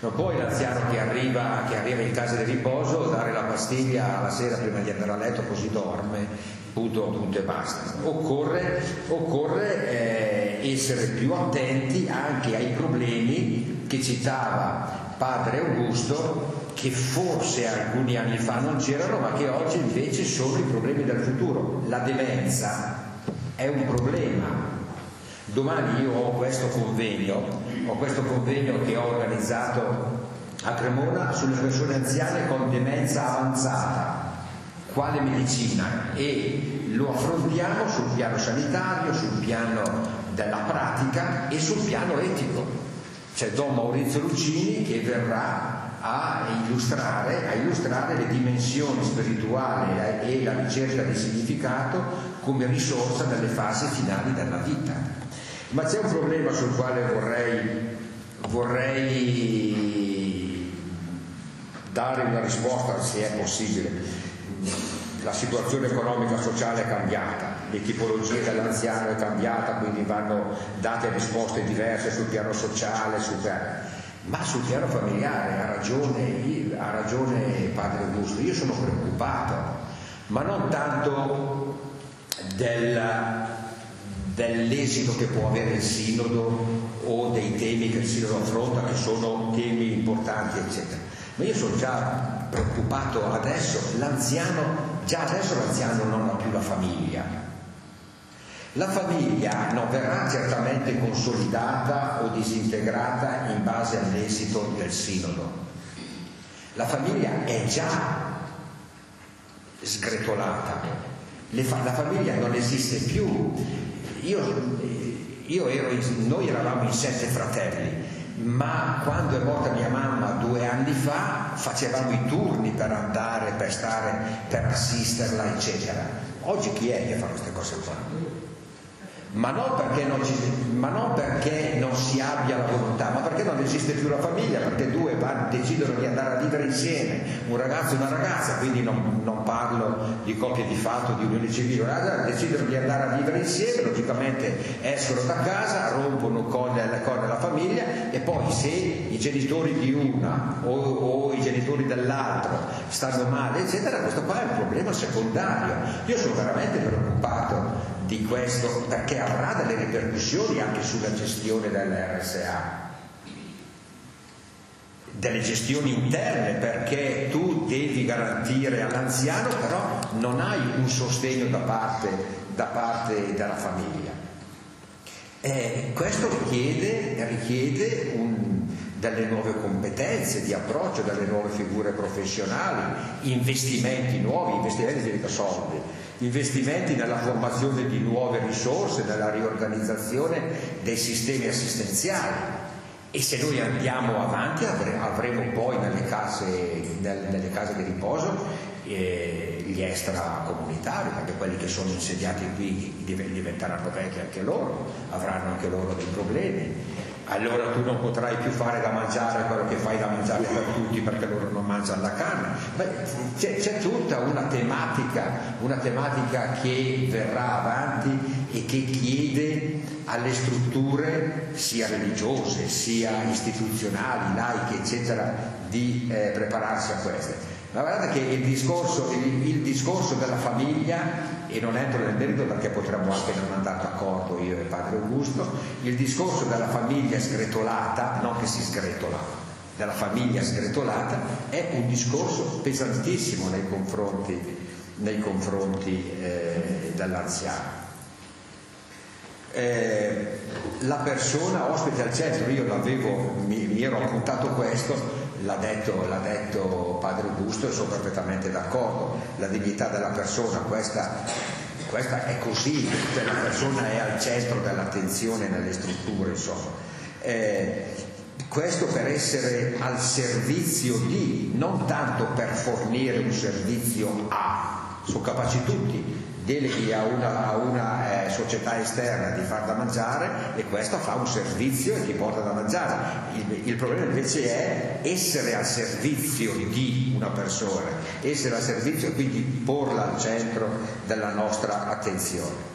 Non puoi l'anziano che arriva, che arriva in casa di riposo dare la pastiglia la sera prima di andare a letto così dorme, punto, punto e basta. Occorre, occorre eh, essere più attenti anche ai problemi che citava padre Augusto che forse alcuni anni fa non c'erano, ma che oggi invece sono i problemi del futuro. La demenza è un problema. Domani io ho questo convegno, ho questo convegno che ho organizzato a Cremona sulle persone anziane con demenza avanzata, quale medicina e lo affrontiamo sul piano sanitario, sul piano della pratica e sul piano etico. C'è Don Maurizio Lucini che verrà a illustrare, a illustrare le dimensioni spirituali e la ricerca di significato come risorsa nelle fasi finali della vita. Ma c'è un problema sul quale vorrei, vorrei dare una risposta se è possibile. La situazione economica e sociale è cambiata, le tipologie dell'anziano è cambiata, quindi vanno date risposte diverse sul piano sociale, sul piano ma sul piano familiare ha ragione, ha ragione padre Augusto, io sono preoccupato, ma non tanto del, dell'esito che può avere il sinodo o dei temi che il sinodo affronta, che sono temi importanti, eccetera. Ma io sono già preoccupato adesso, l'anziano, già adesso l'anziano non ha più la famiglia, la famiglia non verrà certamente consolidata o disintegrata in base all'esito del sinodo. La famiglia è già sgretolata, fa- la famiglia non esiste più. Io, io ero in, noi eravamo in sette fratelli, ma quando è morta mia mamma due anni fa facevamo i turni per andare, per stare, per assisterla, eccetera. Oggi chi è che fa queste cose qua? Ma non, ci, ma non perché non, si abbia la volontà, ma perché non esiste più la famiglia, perché due decidono di andare a vivere insieme, un ragazzo e una ragazza, quindi non, non parlo di coppie di fatto, di unione civile, decidono di andare a vivere insieme, logicamente escono da casa, rompono con, con la famiglia e poi se i genitori di una o, o i genitori dell'altro stanno male, eccetera, questo qua è un problema secondario. Io sono veramente preoccupato di questo perché avrà delle ripercussioni anche sulla gestione dell'RSA delle gestioni interne perché tu devi garantire all'anziano però non hai un sostegno da parte da parte della famiglia. E questo richiede, richiede un, delle nuove competenze di approccio, delle nuove figure professionali, investimenti nuovi, investimenti di soldi, investimenti nella formazione di nuove risorse, nella riorganizzazione dei sistemi assistenziali. E se noi andiamo avanti avremo poi nelle case, nelle case di riposo eh, gli extracomunitari, perché quelli che sono insediati qui diventeranno vecchi anche loro, avranno anche loro dei problemi. Allora tu non potrai più fare da mangiare quello che fai da mangiare per tutti perché loro non mangiano la carne. C'è, c'è tutta una tematica, una tematica che verrà avanti e che chiede alle strutture sia religiose, sia istituzionali, laiche, eccetera, di eh, prepararsi a queste. Ma guardate che il discorso, il, il discorso, della famiglia, e non entro nel merito perché potremmo anche non andare d'accordo io e padre Augusto, il discorso della famiglia sgretolata, non che si sgretola, della famiglia sgretolata, è un discorso pesantissimo nei confronti, nei confronti eh, dell'anziano. Eh, la persona ospite al centro, io mi, mi ero appuntato questo, l'ha detto, l'ha detto padre Augusto e sono perfettamente d'accordo, la dignità della persona, questa, questa è così, cioè la persona è al centro dell'attenzione nelle strutture, insomma. Eh, questo per essere al servizio di, non tanto per fornire un servizio a, sono capaci tutti, deleghi a una, a una eh, società esterna di far da mangiare e questo fa un servizio e ti porta da mangiare. Il, il, problema invece è essere al servizio di una persona, essere al servizio e quindi porla al centro della nostra attenzione.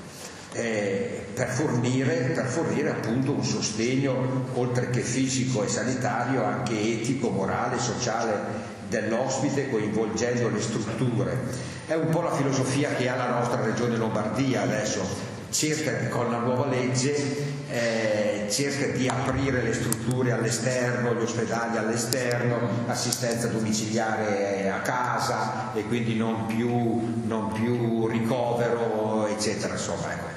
Eh, per, fornire, per fornire appunto un sostegno oltre che fisico e sanitario anche etico, morale, sociale dell'ospite coinvolgendo le strutture. È un po' la filosofia che ha la nostra regione Lombardia adesso, cerca con la nuova legge eh, cerca di aprire le strutture all'esterno, gli ospedali all'esterno, assistenza domiciliare a casa e quindi non più, non più ricovero, eccetera. Insomma, ecco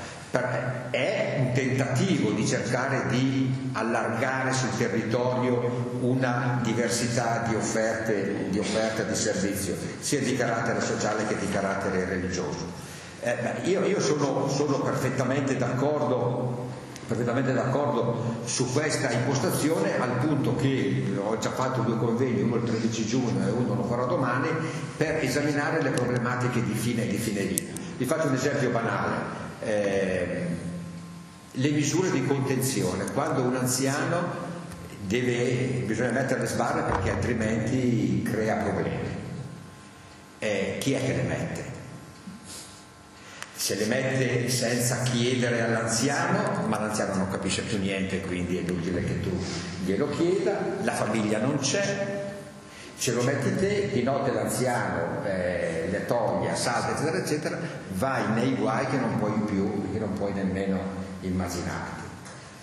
è un tentativo di cercare di allargare sul territorio una diversità di offerte di, offerta di servizio, sia di carattere sociale che di carattere religioso. Eh, io, io sono, sono, perfettamente d'accordo, perfettamente d'accordo su questa impostazione al punto che ho già fatto due convegni, uno il 13 giugno e uno lo farò domani, per esaminare le problematiche di fine, di fine vita. Vi faccio un esempio banale eh, le misure di contenzione. Quando un anziano deve, bisogna mettere le sbarre perché altrimenti crea problemi. Eh, chi è che le mette? Se le mette senza chiedere all'anziano, ma l'anziano non capisce più niente, quindi è inutile che tu glielo chieda, la famiglia non c'è, ce lo metti te, di notte l'anziano eh, le toglie, salta, eccetera, eccetera, vai nei guai che non puoi più, che non puoi nemmeno immaginarti.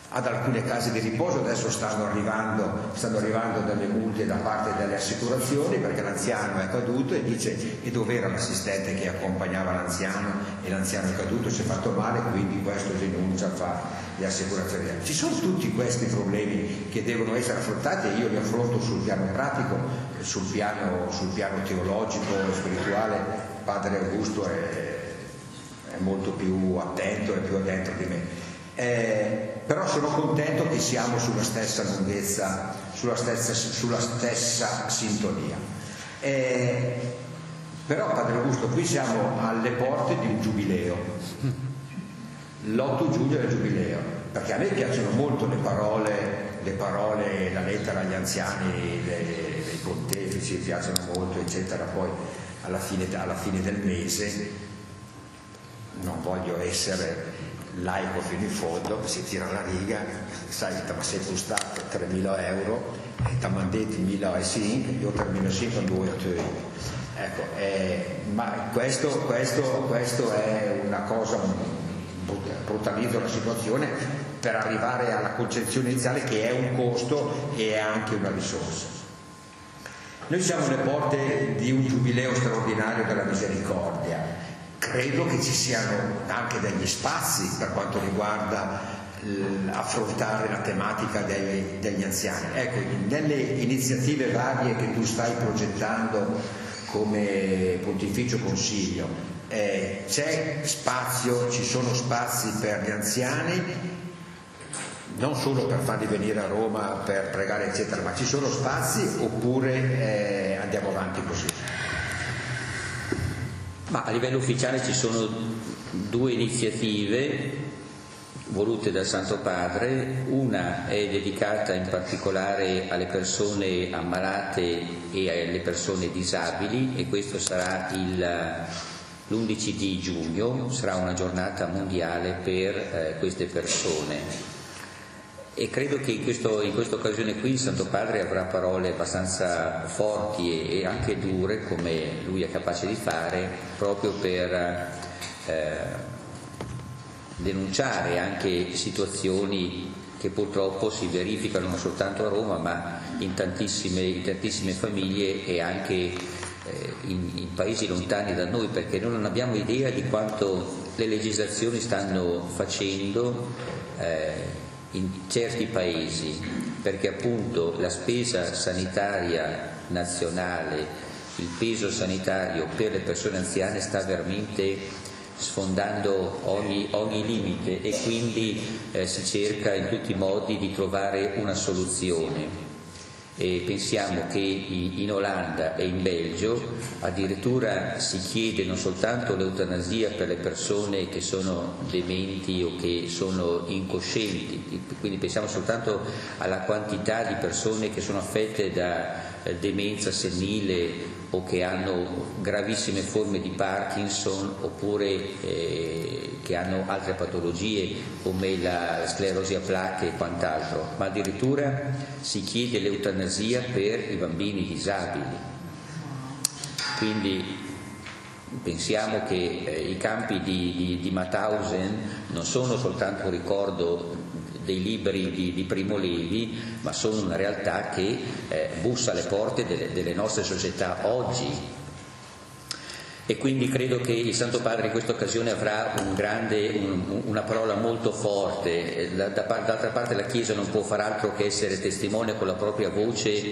Ad alcune case di riposo adesso stanno arrivando, stanno arrivando delle multe da parte delle assicurazioni perché l'anziano è caduto e dice e dove era l'assistente che accompagnava l'anziano e l'anziano è caduto, si è fatto male, quindi questo denuncia, fa le assicurazioni. Ci sono tutti questi problemi che devono essere affrontati e io li affronto sul piano pratico, sul piano, sul piano teologico, spirituale. Padre Augusto è, è molto più attento e più addentro di me. Eh, però sono contento che siamo sulla stessa lunghezza, sulla stessa, sulla stessa sintonia. Eh, però Padre Augusto, qui siamo alle porte di un giubileo. L'8 giugno è il giubileo, perché a me piacciono molto le parole, le parole la lettera agli anziani dei pontefici, piacciono molto, eccetera, poi alla fine, alla fine del mese non voglio essere laico fino in fondo, si tira la riga, sai, ma sei costato 3.000 euro ti detto 1.000 e 5, io termino sempre con 2 Ecco, eh, ma questo, questo, questo, è una cosa, brutalizzo la situazione, per arrivare alla concezione iniziale che è un costo e è anche una risorsa. Noi siamo alle porte di un giubileo straordinario della misericordia credo che ci siano anche degli spazi per quanto riguarda affrontare la tematica degli, degli, anziani. Ecco, nelle iniziative varie che tu stai progettando come Pontificio Consiglio, eh, c'è spazio, ci sono spazi per gli anziani, non solo per farli venire a Roma per pregare eccetera, ma ci sono spazi oppure eh, andiamo avanti così? Ma a livello ufficiale ci sono due iniziative volute dal Santo Padre, una è dedicata in particolare alle persone ammalate e alle persone disabili e questo sarà il, l'11 di giugno, sarà una giornata mondiale per eh, queste persone. E credo che in, questo, in, questa occasione qui il Santo Padre avrà parole abbastanza forti e, e anche dure, come lui è capace di fare, proprio per eh, denunciare anche situazioni che purtroppo si verificano non soltanto a Roma, ma in tantissime, in tantissime famiglie e anche eh, in, in, paesi lontani da noi, perché noi non abbiamo idea di quanto le legislazioni stanno facendo. Eh, in certi paesi, perché appunto la spesa sanitaria nazionale, il peso sanitario per le persone anziane sta veramente sfondando ogni, ogni limite e quindi eh, si cerca in tutti i modi di trovare una soluzione. E pensiamo che in Olanda e in Belgio addirittura si chiede non soltanto l'eutanasia per le persone che sono dementi o che sono incoscienti, quindi pensiamo soltanto alla quantità di persone che sono affette da eh, demenza senile o che hanno gravissime forme di Parkinson oppure eh, che hanno altre patologie come la sclerosi a placche e quant'altro, ma addirittura si chiede l'eutanasia per i bambini disabili. Quindi pensiamo che eh, i campi di, di, di Mauthausen non sono soltanto un ricordo dei libri di, di Primo Levi, ma sono una realtà che eh, bussa alle porte delle, delle nostre società oggi, e quindi credo che il Santo Padre in questa occasione avrà un grande, un, una parola molto forte. Da, d'altra parte la Chiesa non può far altro che essere testimone con la propria voce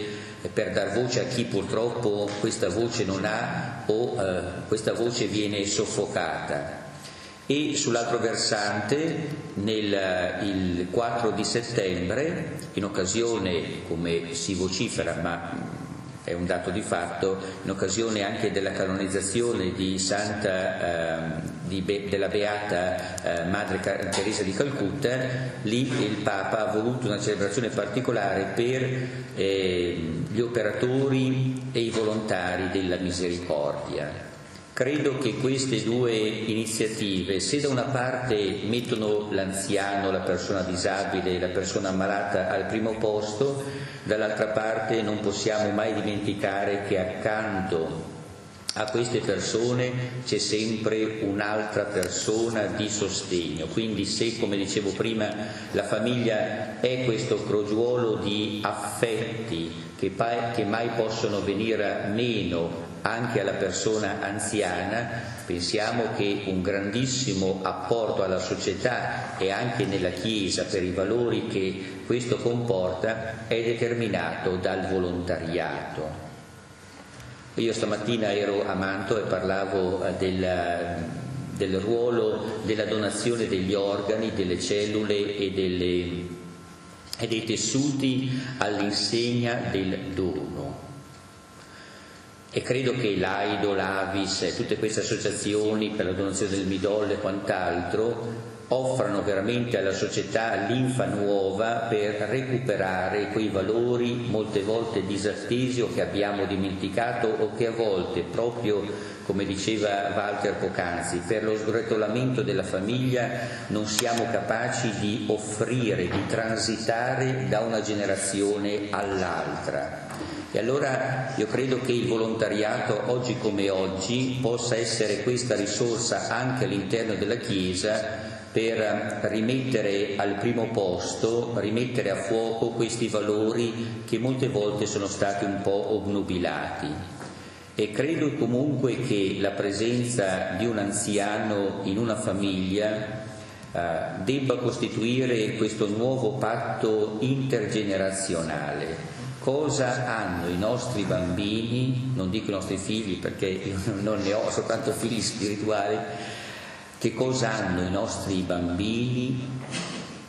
per dar voce a chi purtroppo questa voce non ha o eh, questa voce viene soffocata e sull'altro versante nel, il 4 di settembre in occasione come si vocifera ma è un dato di fatto in occasione anche della canonizzazione di Santa, eh, di Be, della Beata eh, Madre Teresa di Calcutta lì il Papa ha voluto una celebrazione particolare per eh, gli operatori e i volontari della misericordia Credo che queste due iniziative, se da una parte mettono l'anziano, la persona disabile, la persona ammalata al primo posto, dall'altra parte non possiamo mai dimenticare che accanto a queste persone c'è sempre un'altra persona di sostegno. Quindi se, come dicevo prima, la famiglia è questo crogiuolo di affetti che, mai possono venire meno anche alla persona anziana, pensiamo che un grandissimo apporto alla società e anche nella Chiesa per i valori che questo comporta è determinato dal volontariato. Io stamattina ero a Manto e parlavo eh, del, del ruolo della donazione degli organi, delle cellule e, delle, e dei tessuti all'insegna del dono e credo che l'AIDO, l'AVIS e tutte queste associazioni per la donazione del midollo e quant'altro offrano veramente alla società linfa nuova per recuperare quei valori molte volte disattesi o che abbiamo dimenticato o che a volte proprio come diceva Walter poc'anzi, per lo sgretolamento della famiglia non siamo capaci di offrire, di transitare da una generazione all'altra. E allora io credo che il volontariato oggi come oggi possa essere questa risorsa anche all'interno della Chiesa per rimettere al primo posto, rimettere a fuoco questi valori che molte volte sono stati un po' obnubilati. e credo comunque che la presenza di un anziano in una famiglia eh, debba costituire questo nuovo patto intergenerazionale. Cosa hanno i nostri bambini, non dico i nostri figli perché io non ne ho soltanto figli spirituali, che cosa hanno i nostri bambini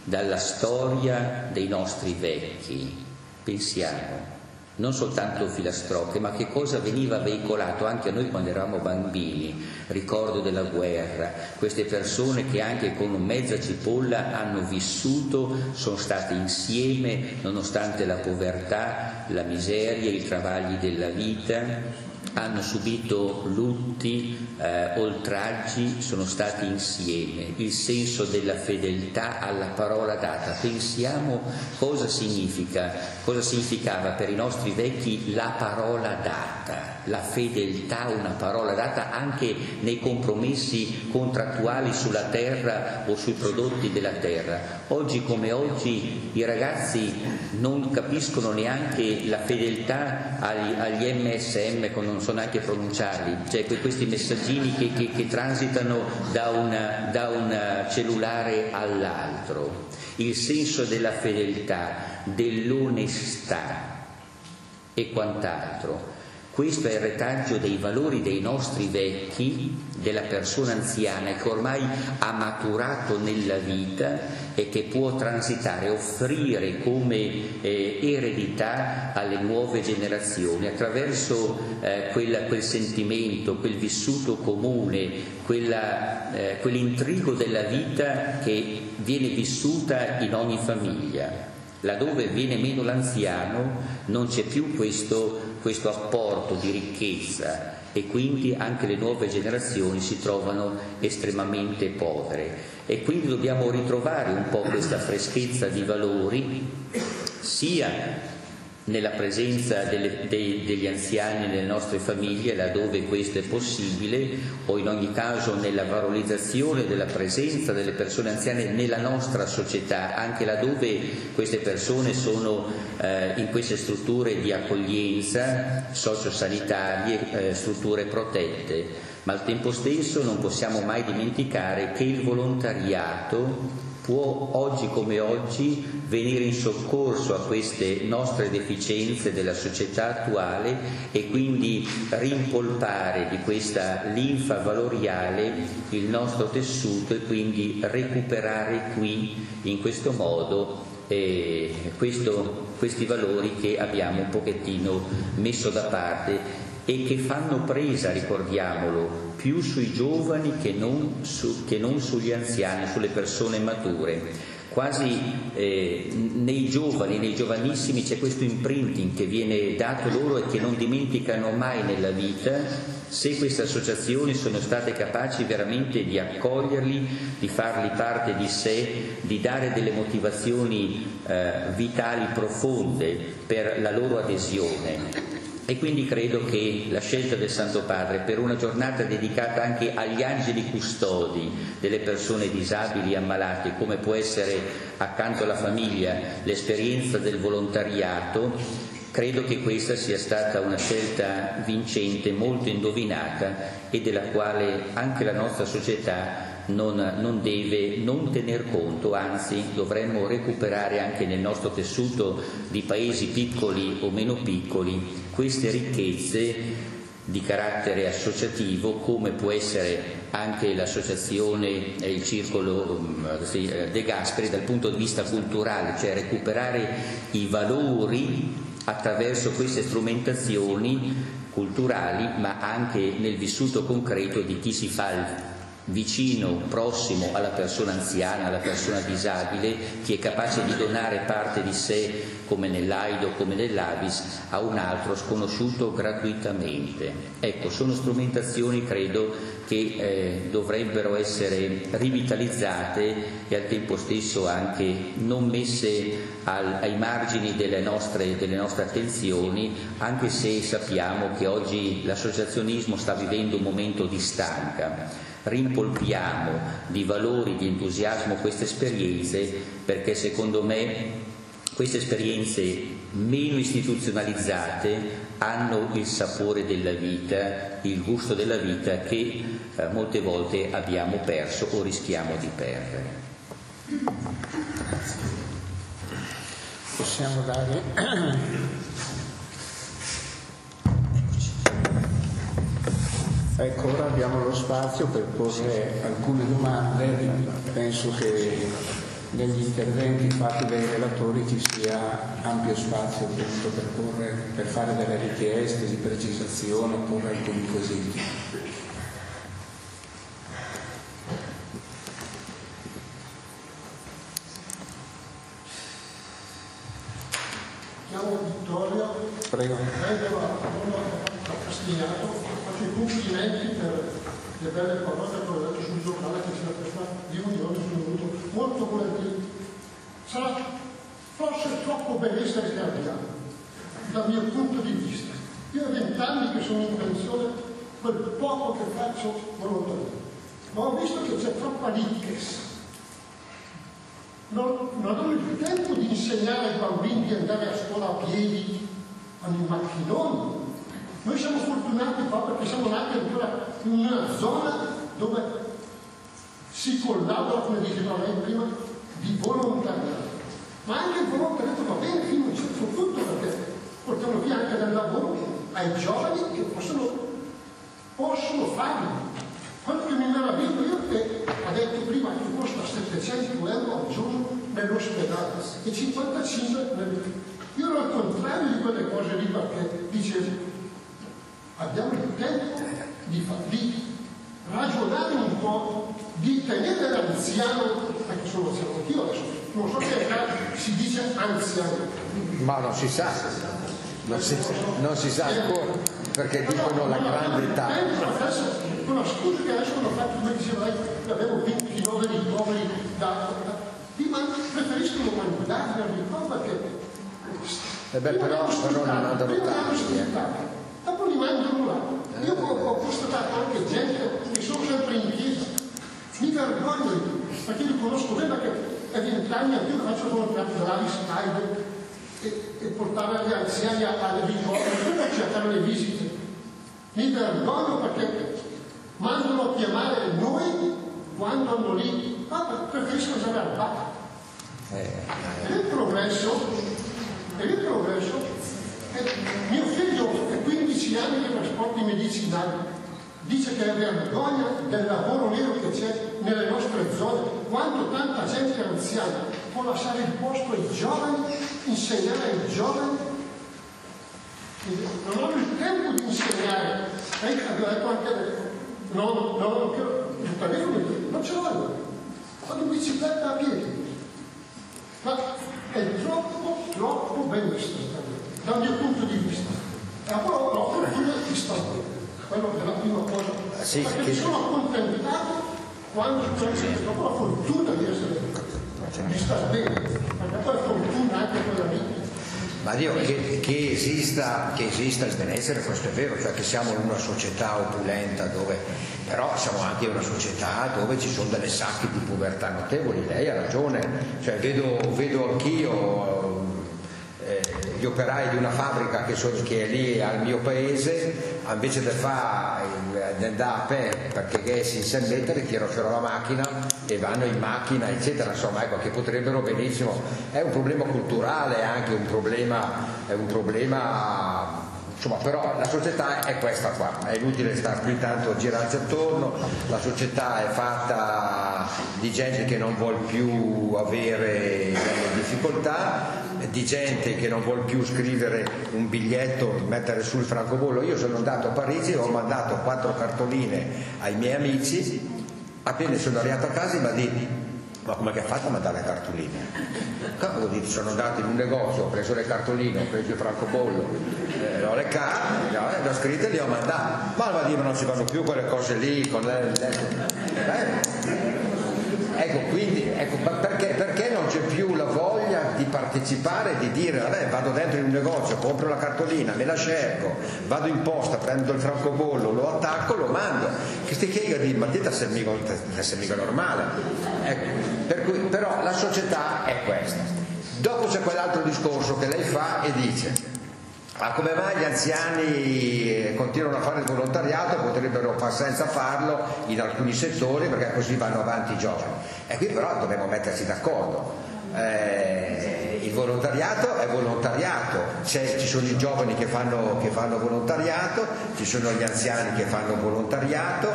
dalla storia dei nostri vecchi? Pensiamo non soltanto filastrocche, ma che cosa veniva veicolato anche a noi quando eravamo bambini, ricordo della guerra, queste persone che anche con mezza cipolla hanno vissuto, sono state insieme nonostante la povertà, la miseria, i travagli della vita, hanno subito lutti, eh, oltraggi, sono stati insieme, il senso della fedeltà alla parola data. Pensiamo cosa significa, cosa significava per i nostri vecchi la parola data, la fedeltà a una parola data anche nei compromessi contrattuali sulla terra o sui prodotti della terra. Oggi come oggi i ragazzi non capiscono neanche la fedeltà agli, agli MSM, non so neanche pronunciarli, cioè questi messaggini che, che, che transitano da, una, da un cellulare all'altro, il senso della fedeltà, dell'onestà e quant'altro. Questo è il retaggio dei valori dei nostri vecchi, della persona anziana che ormai ha maturato nella vita e che può transitare, offrire come eh, eredità alle nuove generazioni attraverso eh, quella, quel sentimento, quel vissuto comune, quella, eh, quell'intrigo della vita che viene vissuta in ogni famiglia. Laddove viene meno l'anziano non c'è più questo questo apporto di ricchezza e quindi anche le nuove generazioni si trovano estremamente povere. E quindi dobbiamo ritrovare un po' questa freschezza di valori sia nella presenza delle, dei, degli anziani nelle nostre famiglie, laddove questo è possibile, o in ogni caso nella valorizzazione della presenza delle persone anziane nella nostra società, anche laddove queste persone sono eh, in queste strutture di accoglienza sociosanitarie, eh, strutture protette. Ma al tempo stesso non possiamo mai dimenticare che il volontariato può oggi come oggi venire in soccorso a queste nostre deficienze della società attuale e quindi rimpolpare di questa linfa valoriale il nostro tessuto e quindi recuperare qui in questo modo eh, questo, questi valori che abbiamo un pochettino messo da parte e che fanno presa, ricordiamolo, più sui giovani che non, su, che non sugli anziani, sulle persone mature. Quasi eh, nei giovani, nei giovanissimi c'è questo imprinting che viene dato loro e che non dimenticano mai nella vita se queste associazioni sono state capaci veramente di accoglierli, di farli parte di sé, di dare delle motivazioni eh, vitali profonde per la loro adesione. E quindi credo che la scelta del Santo Padre per una giornata dedicata anche agli angeli custodi delle persone disabili e ammalate, come può essere accanto alla famiglia l'esperienza del volontariato, credo che questa sia stata una scelta vincente, molto indovinata e della quale anche la nostra società non, non, deve non tener conto, anzi dovremmo recuperare anche nel nostro tessuto di paesi piccoli o meno piccoli queste ricchezze di carattere associativo come può essere anche l'associazione e il circolo sì, eh, De Gasperi dal punto di vista culturale, cioè recuperare i valori attraverso queste strumentazioni culturali ma anche nel vissuto concreto di chi si fa vicino, prossimo alla persona anziana, alla persona disabile, chi è capace di donare parte di sé, come nell'AIDO, come nell'AVIS, a un altro sconosciuto gratuitamente. Ecco, sono strumentazioni, credo, che eh, dovrebbero essere rivitalizzate e al tempo stesso anche non messe al, ai margini delle nostre, delle nostre attenzioni, anche se sappiamo che oggi l'associazionismo sta vivendo un momento di stanca rimpolpiamo di valori, di entusiasmo queste esperienze perché secondo me queste esperienze meno istituzionalizzate hanno il sapore della vita, il gusto della vita che eh, molte volte abbiamo perso o rischiamo di perdere. Possiamo dare Ecco, ora abbiamo lo spazio per porre alcune domande. Penso che negli interventi fatti dai relatori ci sia ampio spazio appunto per, porre, per fare delle richieste di precisazione, porre alcuni quesiti. Chiamo Vittorio. Prego. Vengo complimenti per le belle parole che ho detto sul giornale che sia questa riunione sono venuto molto volentieri. Sarà forse troppo benessere che abbiamo, dal mio punto di vista. Io ho vent'anni che sono in pensione, quel poco che faccio volontariamente. Ma ho visto che c'è troppa ricchezza. Non, non ho il tempo di insegnare ai bambini di andare a scuola a piedi, hanno i macchinoni, noi siamo fortunati qua perché siamo nati ancora in una zona dove si collabora, come diceva lei prima, di volontariato. Ma anche il volontariato va bene fino a un certo punto perché portiamo via anche del lavoro ai giovani che possono, possono farlo. Quello che mi meraviglio io che ha detto prima che costa 700 euro al giorno nell'ospedale e 55 nel... Io ero al contrario di quelle cose lì perché dicevo abbiamo il tempo di, di ragionare un po', di tenere l'anziano, perché sono anziano anch'io adesso, non so che si dice anziano. Ma non si sa, non si, non si sa ancora, perché dicono la grande età. La scusa che adesso hanno fatto, come diceva lei, avevo 29 ricoveri da, ma preferiscono mandarli al ricovero perché... Eh beh, però, però non andano tanti. Eh dopo li mandano là. Io ho, constatato anche gente che sono sempre in chiesa, mi vergogno perché li conosco bene perché è vent'anni anche io faccio volontariato dall'Avis Tide e, e portare gli anziani alle cioè a fare le visite. Mi vergogno perché mandano a chiamare noi quando hanno lì, ma preferisco andare al bar. Eh, eh. E il progresso, e il progresso mio figlio è 15 anni che trasporti medicinali, dice che è vergogna del lavoro nero che c'è nelle nostre zone, quando tanta gente anziana può lasciare il posto ai giovani, insegnare ai giovani. Non ho il tempo di insegnare. Lei ha detto anche no, no, il telefono non ce l'ho. Vado in bicicletta a piedi. Ma è troppo, troppo ben visto dal mio punto di vista. E allora ho fortuna di stare, quello è la prima cosa. Sì, perché che... mi sono accontentato quando ho la fortuna di essere di stare bene, perché poi fortuna anche quella lì. Ma Dio, che, che, esista, che, esista, il benessere, questo è vero, cioè che siamo in una società opulenta dove, però siamo anche in una società dove ci sono delle sacche di povertà notevoli, lei ha ragione, cioè, vedo, vedo anch'io gli operai di una fabbrica che, sono, che, è lì al mio paese, invece di fare del DAPE perché si insemettere, tirano fuori la macchina e vanno in macchina, eccetera, insomma, ecco, che potrebbero benissimo. È un problema culturale, è anche un problema, è un problema Insomma, però la società è questa qua, è inutile stare più tanto a girarci attorno, la società è fatta di gente che non vuole più avere difficoltà, di gente che non vuole più scrivere un biglietto, mettere sul francobollo. Io sono andato a Parigi e ho mandato quattro cartoline ai miei amici, appena sono arrivato a casa mi ha detto ma come che ha fatto a mandare le cartoline? Cavolo, sono andato in un negozio, ho preso le cartoline, ho preso il francobollo, eh, ho le carte, le ho scritte e le ho mandate. Ma va dire, non si fanno più quelle cose lì con le... Eh, Ecco, quindi, ecco, perché, perché, non c'è più la voglia di partecipare, di dire, vabbè, vado dentro in un negozio, compro la cartolina, me la scelgo, vado in posta, prendo il francobollo, lo attacco, lo mando. Che sti chiega di, ma dite se mica normale. Ecco, per cui, però la società è questa. Dopo c'è quell'altro discorso che lei fa e dice ma come mai gli anziani continuano a fare il volontariato, potrebbero far senza farlo in alcuni settori perché così vanno avanti i giovani. E qui però dobbiamo metterci d'accordo. Eh, il volontariato è volontariato, C'è, ci sono i giovani che fanno, che fanno, volontariato, ci sono gli anziani che fanno volontariato,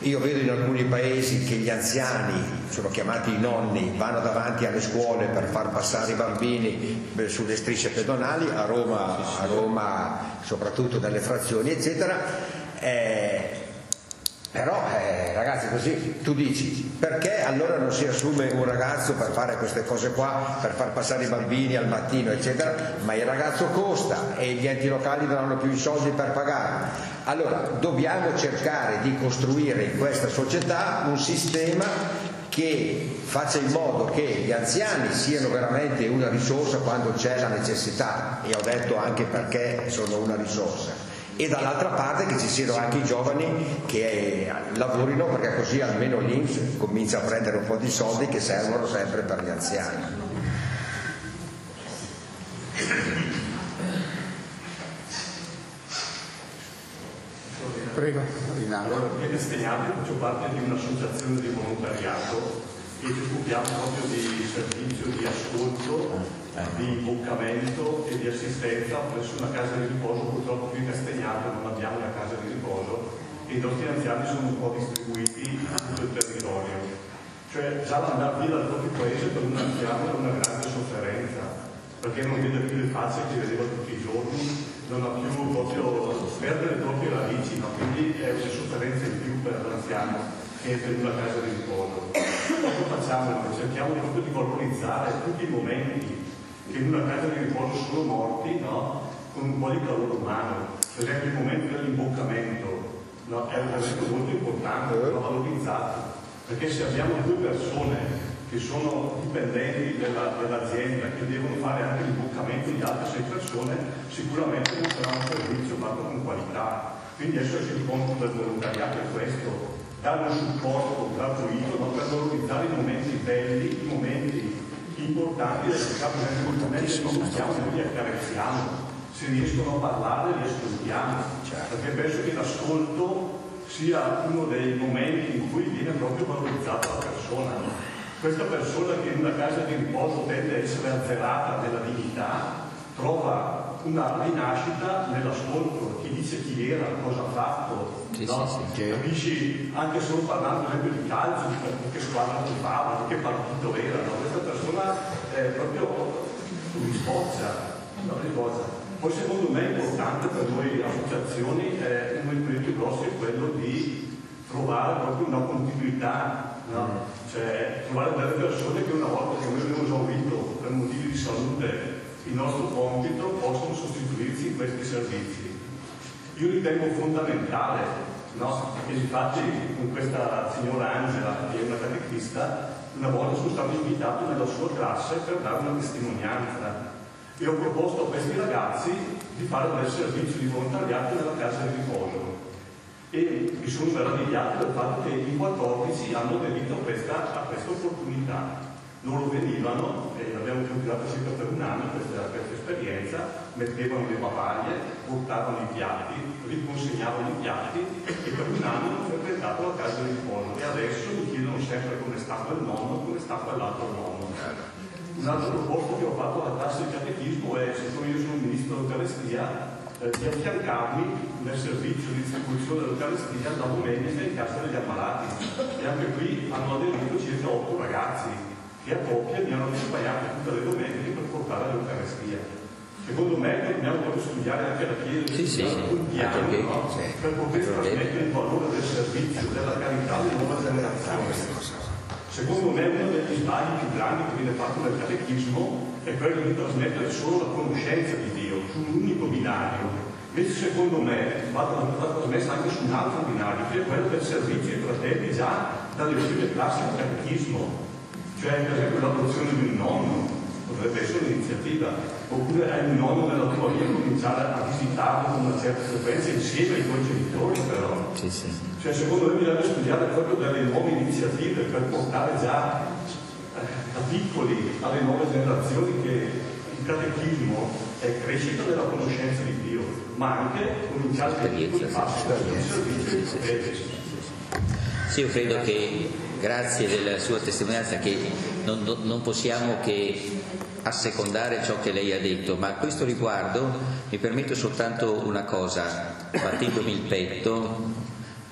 io vedo in alcuni paesi che gli anziani, sono chiamati i nonni, vanno davanti alle scuole per far passare i bambini sulle strisce pedonali, a Roma, a Roma soprattutto nelle frazioni eccetera. Eh, però eh, ragazzi così tu dici perché allora non si assume un ragazzo per fare queste cose qua, per far passare i bambini al mattino eccetera, ma il ragazzo costa e gli enti locali non hanno più i soldi per pagarlo. Allora dobbiamo cercare di costruire in questa società un sistema che faccia in modo che gli anziani siano veramente una risorsa quando c'è la necessità. E ho detto anche perché sono una risorsa e dall'altra parte che ci siano anche i giovani che lavorino perché così almeno l'Inps comincia a prendere un po' di soldi che servono sempre per gli anziani. Prego. Allora, io Castigliani faccio parte di un'associazione di volontariato e ci occupiamo proprio di servizio di ascolto di imboccamento e di assistenza presso una casa di riposo, purtroppo qui in Castigliano non abbiamo una casa di riposo e i nostri anziani sono un po' distribuiti in tutto il territorio. Cioè già andare via dal proprio paese per un anziano è una grande sofferenza, perché non vede più le facce che vedeva tutti i giorni, non ha più proprio, perde le proprie radici, no? quindi è una sofferenza in più per l'anziano che per una casa di riposo. Cosa facciamo? Cerchiamo proprio di valorizzare tutti i momenti che in una casa di riposo sono morti no? con un po' di calore umano. Per esempio il momento dell'imboccamento no? è un momento molto importante, va valorizzato, perché se abbiamo due persone che sono dipendenti della, dell'azienda, che devono fare anche l'imboccamento di altre sei persone, sicuramente non sarà un servizio fatto con qualità. Quindi adesso il compito del volontariato è questo, dare un supporto gratuito no? per valorizzare i momenti belli, i momenti importanti del mercato nel discutiamo noi li accarezziamo, se riescono a parlare li ascoltiamo, certo. perché penso che l'ascolto sia uno dei momenti in cui viene proprio valorizzata la persona. Questa persona che in una casa di riposo tende a essere azzerata nella dignità, trova una rinascita nell'ascolto, chi dice chi era, cosa ha fatto, sì, no? sì, sì, capisci anche solo parlando per esempio di calcio, che squadra tifava, che partito era, no? Persona è proprio risbozza, no? risbozza. Poi secondo me è importante per noi associazioni, eh, uno dei progetti grossi è quello di trovare proprio una continuità, no? Mm. cioè trovare delle persone che una volta che noi abbiamo esaurito per motivi di salute il nostro compito possono sostituirsi in questi servizi. Io ritengo fondamentale, no? e infatti con questa signora Angela, che è una catechista, una volta sono stato invitato nella sua classe per dare una testimonianza. E ho proposto a questi ragazzi di fare del servizio di volontariato nella casa di riposo. E mi sono meravigliato del fatto che i 14 hanno aderito a questa, a questa opportunità. Loro venivano, e abbiamo continuato circa per un anno questa, questa esperienza, mettevano le bavaglie, portavano i piatti, riconsegnavano i piatti e per un anno hanno frequentato la casa di riposo. E adesso sempre come sta quel nonno, come sta quell'altro nonno. Un altro proposto che ho fatto alla classe di catechismo è, siccome io sono ministro dell'Eucaristia, eh, di affiancarmi nel servizio di distribuzione dell'Eucaristia la domenica in casa degli ammalati. E anche qui hanno aderito circa 8 ragazzi che a coppia mi hanno accompagnato tutte le domeniche per portare all'Eucaristia. Secondo me dobbiamo proprio studiare anche la Chiesa, sì, sì, un piano no? per poter trasmettere il valore del servizio, della carità alle nuove generazioni. Secondo me uno degli sbagli più grandi che viene fatto nel catechismo è quello di trasmettere solo la conoscenza di Dio su un unico binario. Invece secondo me va, trasmessa anche su un altro binario, che è quello del servizio ai fratelli già dalle prime classi del catechismo cioè per esempio l'adozione di un nonno un'iniziativa, oppure hai un nonno nella tua via cominciare a visitarlo con una certa frequenza insieme ai tuoi genitori però. Sì, sì. Cioè secondo me bisogna studiare proprio delle nuove iniziative per portare già da piccoli alle nuove generazioni che il catechismo è crescita della conoscenza di Dio, ma anche cominciare a piccoli passi del servizio di sì, io credo che grazie della sua testimonianza che non, non, possiamo che assecondare ciò che lei ha detto, ma a questo riguardo mi permetto soltanto una cosa, battendomi il petto,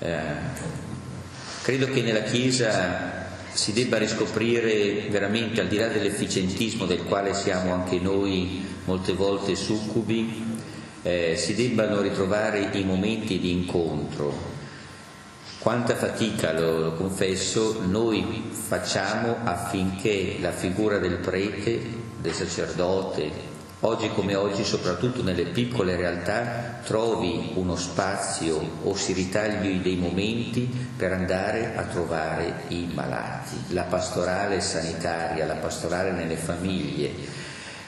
eh, credo che nella Chiesa si debba riscoprire veramente, al di là dell'efficientismo del quale siamo anche noi molte volte succubi, eh, si debbano ritrovare i momenti di incontro. Quanta fatica, lo, lo confesso, noi facciamo affinché la figura del prete, del sacerdote, oggi come oggi, soprattutto nelle piccole realtà, trovi uno spazio o si ritagli dei momenti per andare a trovare i malati. La pastorale sanitaria, la pastorale nelle famiglie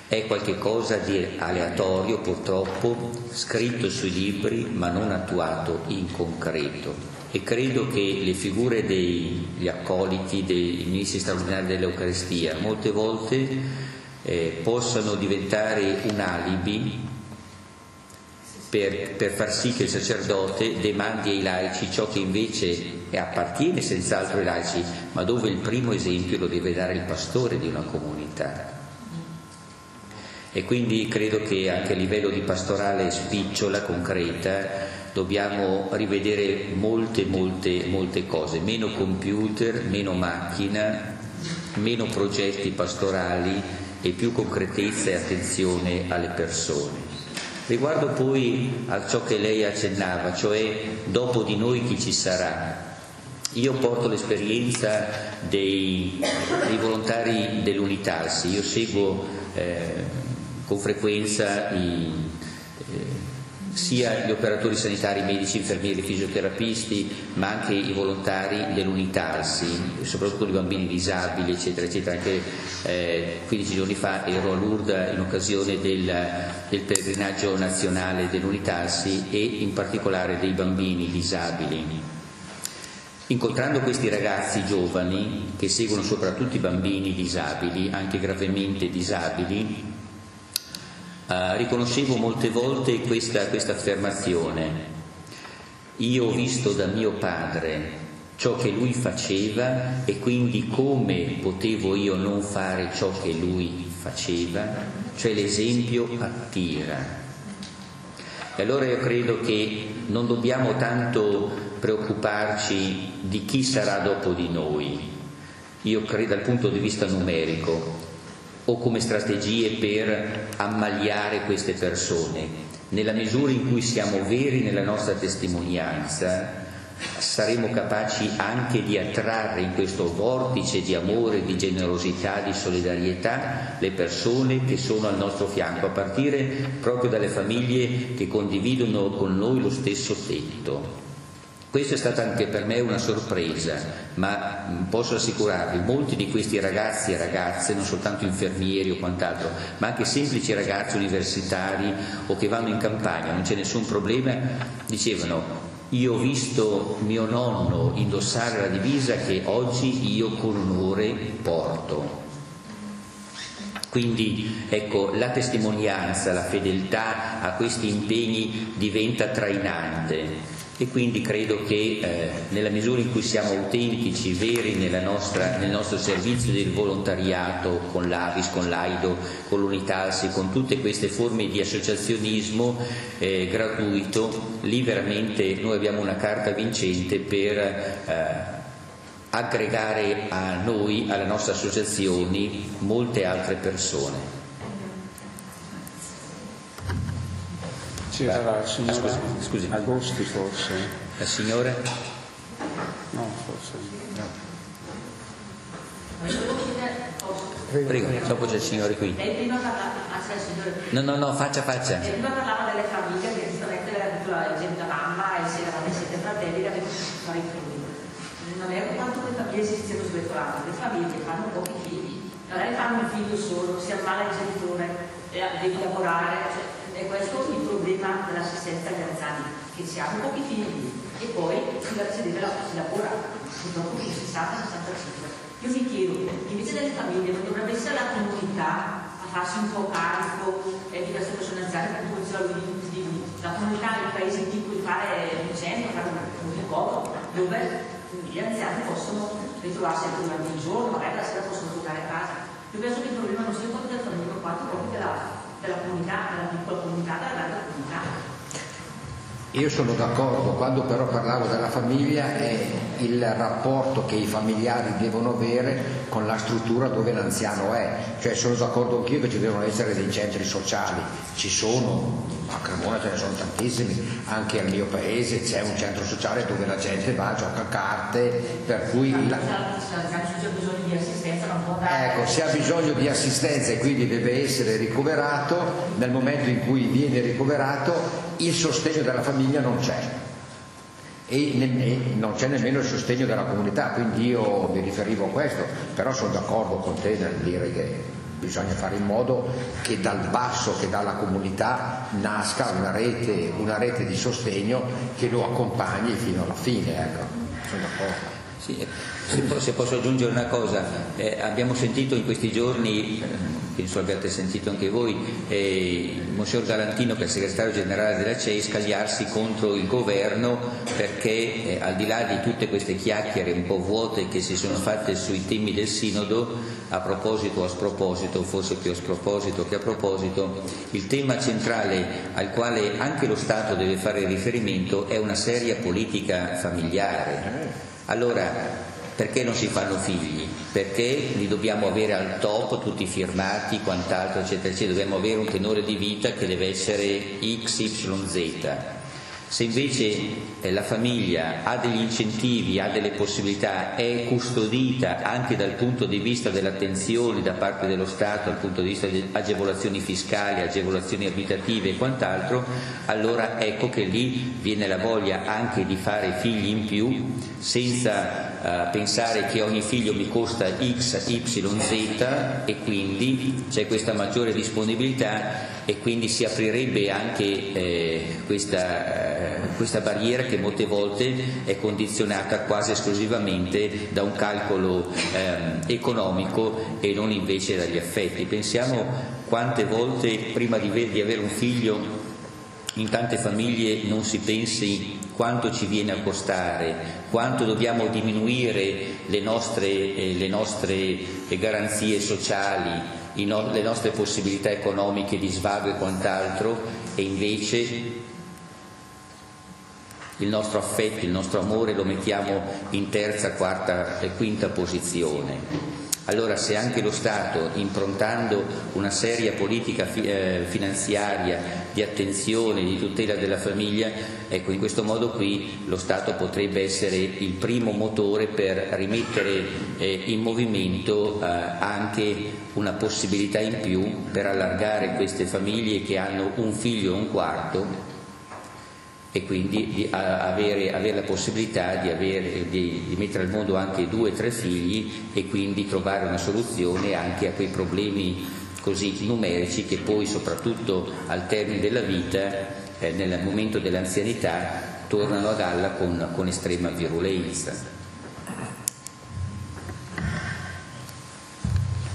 è qualcosa di aleatorio purtroppo, scritto sui libri ma non attuato in concreto e credo che le figure degli accoliti, dei ministri straordinari dell'Eucaristia, molte volte eh, possano diventare un alibi per, per, far sì che il sacerdote demandi ai laici ciò che invece appartiene senz'altro ai laici, ma dove il primo esempio lo deve dare il pastore di una comunità. E quindi credo che anche a livello di pastorale spicciola, concreta, dobbiamo rivedere molte, molte, molte cose, meno computer, meno macchina, meno progetti pastorali e più concretezza e attenzione alle persone. Riguardo poi a ciò che lei accennava, cioè dopo di noi chi ci sarà, io porto l'esperienza dei, dei volontari dell'Unitarsi, io seguo eh, con frequenza i, sia gli operatori sanitari, medici, infermieri, fisioterapisti, ma anche i volontari dell'Unitarsi, soprattutto i bambini disabili, eccetera, eccetera. Anche eh, 15 giorni fa ero a Lourdes in occasione del, del pellegrinaggio nazionale dell'Unitarsi e in particolare dei bambini disabili. Incontrando questi ragazzi giovani, che seguono soprattutto i bambini disabili, anche gravemente disabili, Uh, riconoscevo molte volte questa, questa affermazione. Io ho visto da mio padre ciò che lui faceva e quindi come potevo io non fare ciò che lui faceva, cioè l'esempio attira. E allora io credo che non dobbiamo tanto preoccuparci di chi sarà dopo di noi, io credo dal punto di vista numerico, o come strategie per ammaliare queste persone. Nella misura in cui siamo veri nella nostra testimonianza, saremo capaci anche di attrarre in questo vortice di amore, di generosità, di solidarietà le persone che sono al nostro fianco, a partire proprio dalle famiglie che condividono con noi lo stesso tetto. Questa è stata anche per me una sorpresa, ma posso assicurarvi, molti di questi ragazzi e ragazze, non soltanto infermieri o quant'altro, ma anche semplici ragazzi universitari o che vanno in campagna, non c'è nessun problema, dicevano io ho visto mio nonno indossare la divisa che oggi io con onore porto. Quindi ecco, la testimonianza, la fedeltà a questi impegni diventa trainante e quindi credo che eh, nella misura in cui siamo autentici, veri nostra, nel nostro servizio del volontariato con l'Avis, con l'AIDO, con l'Unitalsi, con tutte queste forme di associazionismo eh, gratuito, lì veramente noi abbiamo una carta vincente per eh, aggregare a noi, alle nostre associazioni, molte altre persone. C'era la signora scusi, scusi. Agosti forse. La signora? No, forse no. Prego, dopo c'è il signore qui. No, no, no, faccia, faccia. E prima parlava delle famiglie, che giustamente era detto la gente la mamma e se eravate siete fratelli, potuto fare i figli. Non è quanto le famiglie si stiano svetolando, le famiglie fanno pochi figli, magari fanno un figlio solo, si ammala il genitore, devi lavorare, cioè, è questo il problema dell'assistenza agli anziani, che si hanno pochi figli e poi si, deve, si lavora, purtroppo sul 60-65. Io mi chiedo, invece delle famiglie non dovrebbe essere la comunità a farsi un po' carico eh, di queste persone anziane per cui di, di, la comunità del paese in cui fare un centro, fare un ricordo dove gli anziani possono ritrovarsi anche durante il giorno, magari la sera possono tornare a casa. Io penso che il problema non sia proprio del famiglia, quanto proprio della, della comunità, della piccola comunità, della grande comunità. Io sono d'accordo, quando però parlavo della famiglia è il rapporto che i familiari devono avere con la struttura dove l'anziano è, cioè sono d'accordo anch'io che ci devono essere dei centri sociali, ci sono, a Cremona ce ne sono tantissimi, anche al mio paese c'è un centro sociale dove la gente va, gioca a carte, per cui... La... Ecco, se ha bisogno di assistenza e quindi deve essere ricoverato, nel momento in cui viene ricoverato il sostegno della famiglia non c'è e, non c'è nemmeno il sostegno della comunità, quindi io mi riferivo a questo, però sono d'accordo con te nel dire che bisogna fare in modo che dal basso, che dalla comunità nasca una rete, una rete di sostegno che lo accompagni fino alla fine. Ecco. Sono d'accordo. Sì, se posso aggiungere una cosa, eh, abbiamo sentito in questi giorni, penso abbiate sentito anche voi, eh, Monsignor Galantino che è il segretario generale della CEI scagliarsi contro il governo perché eh, al di là di tutte queste chiacchiere un po' vuote che si sono fatte sui temi del sinodo, a proposito o a sproposito, forse più a sproposito che a proposito, il tema centrale al quale anche lo Stato deve fare riferimento è una seria politica familiare allora, perché non si fanno figli? Perché li dobbiamo avere al top, tutti firmati, quant'altro, eccetera, eccetera. Dobbiamo avere un tenore di vita che deve essere XYZ. Se invece eh, la famiglia ha degli incentivi, ha delle possibilità, è custodita anche dal punto di vista dell'attenzione da parte dello Stato, dal punto di vista di agevolazioni fiscali, agevolazioni abitative e quant'altro, allora ecco che lì viene la voglia anche di fare figli in più senza uh, pensare che ogni figlio mi costa X, Y, Z e quindi c'è questa maggiore disponibilità e quindi si aprirebbe anche eh, questa, eh, questa, barriera che molte volte è condizionata quasi esclusivamente da un calcolo eh, economico e non invece dagli affetti. Pensiamo quante volte prima di, di avere un figlio in tante famiglie non si pensi quanto ci viene a costare, quanto dobbiamo diminuire le nostre, eh, le nostre eh, garanzie sociali, no, le nostre possibilità economiche di svago e quant'altro e invece il nostro affetto, il nostro amore lo mettiamo in terza, quarta e quinta posizione. Allora se anche lo Stato, improntando una seria politica fi- eh, finanziaria di attenzione, di tutela della famiglia, ecco in questo modo qui lo Stato potrebbe essere il primo motore per rimettere eh, in movimento eh, anche una possibilità in più per allargare queste famiglie che hanno un figlio o un quarto e quindi di avere, avere, la possibilità di, avere, di, di, mettere al mondo anche due o tre figli e quindi trovare una soluzione anche a quei problemi così numerici che poi soprattutto al termine della vita, eh, nel momento dell'anzianità, tornano a galla con, con estrema virulenza.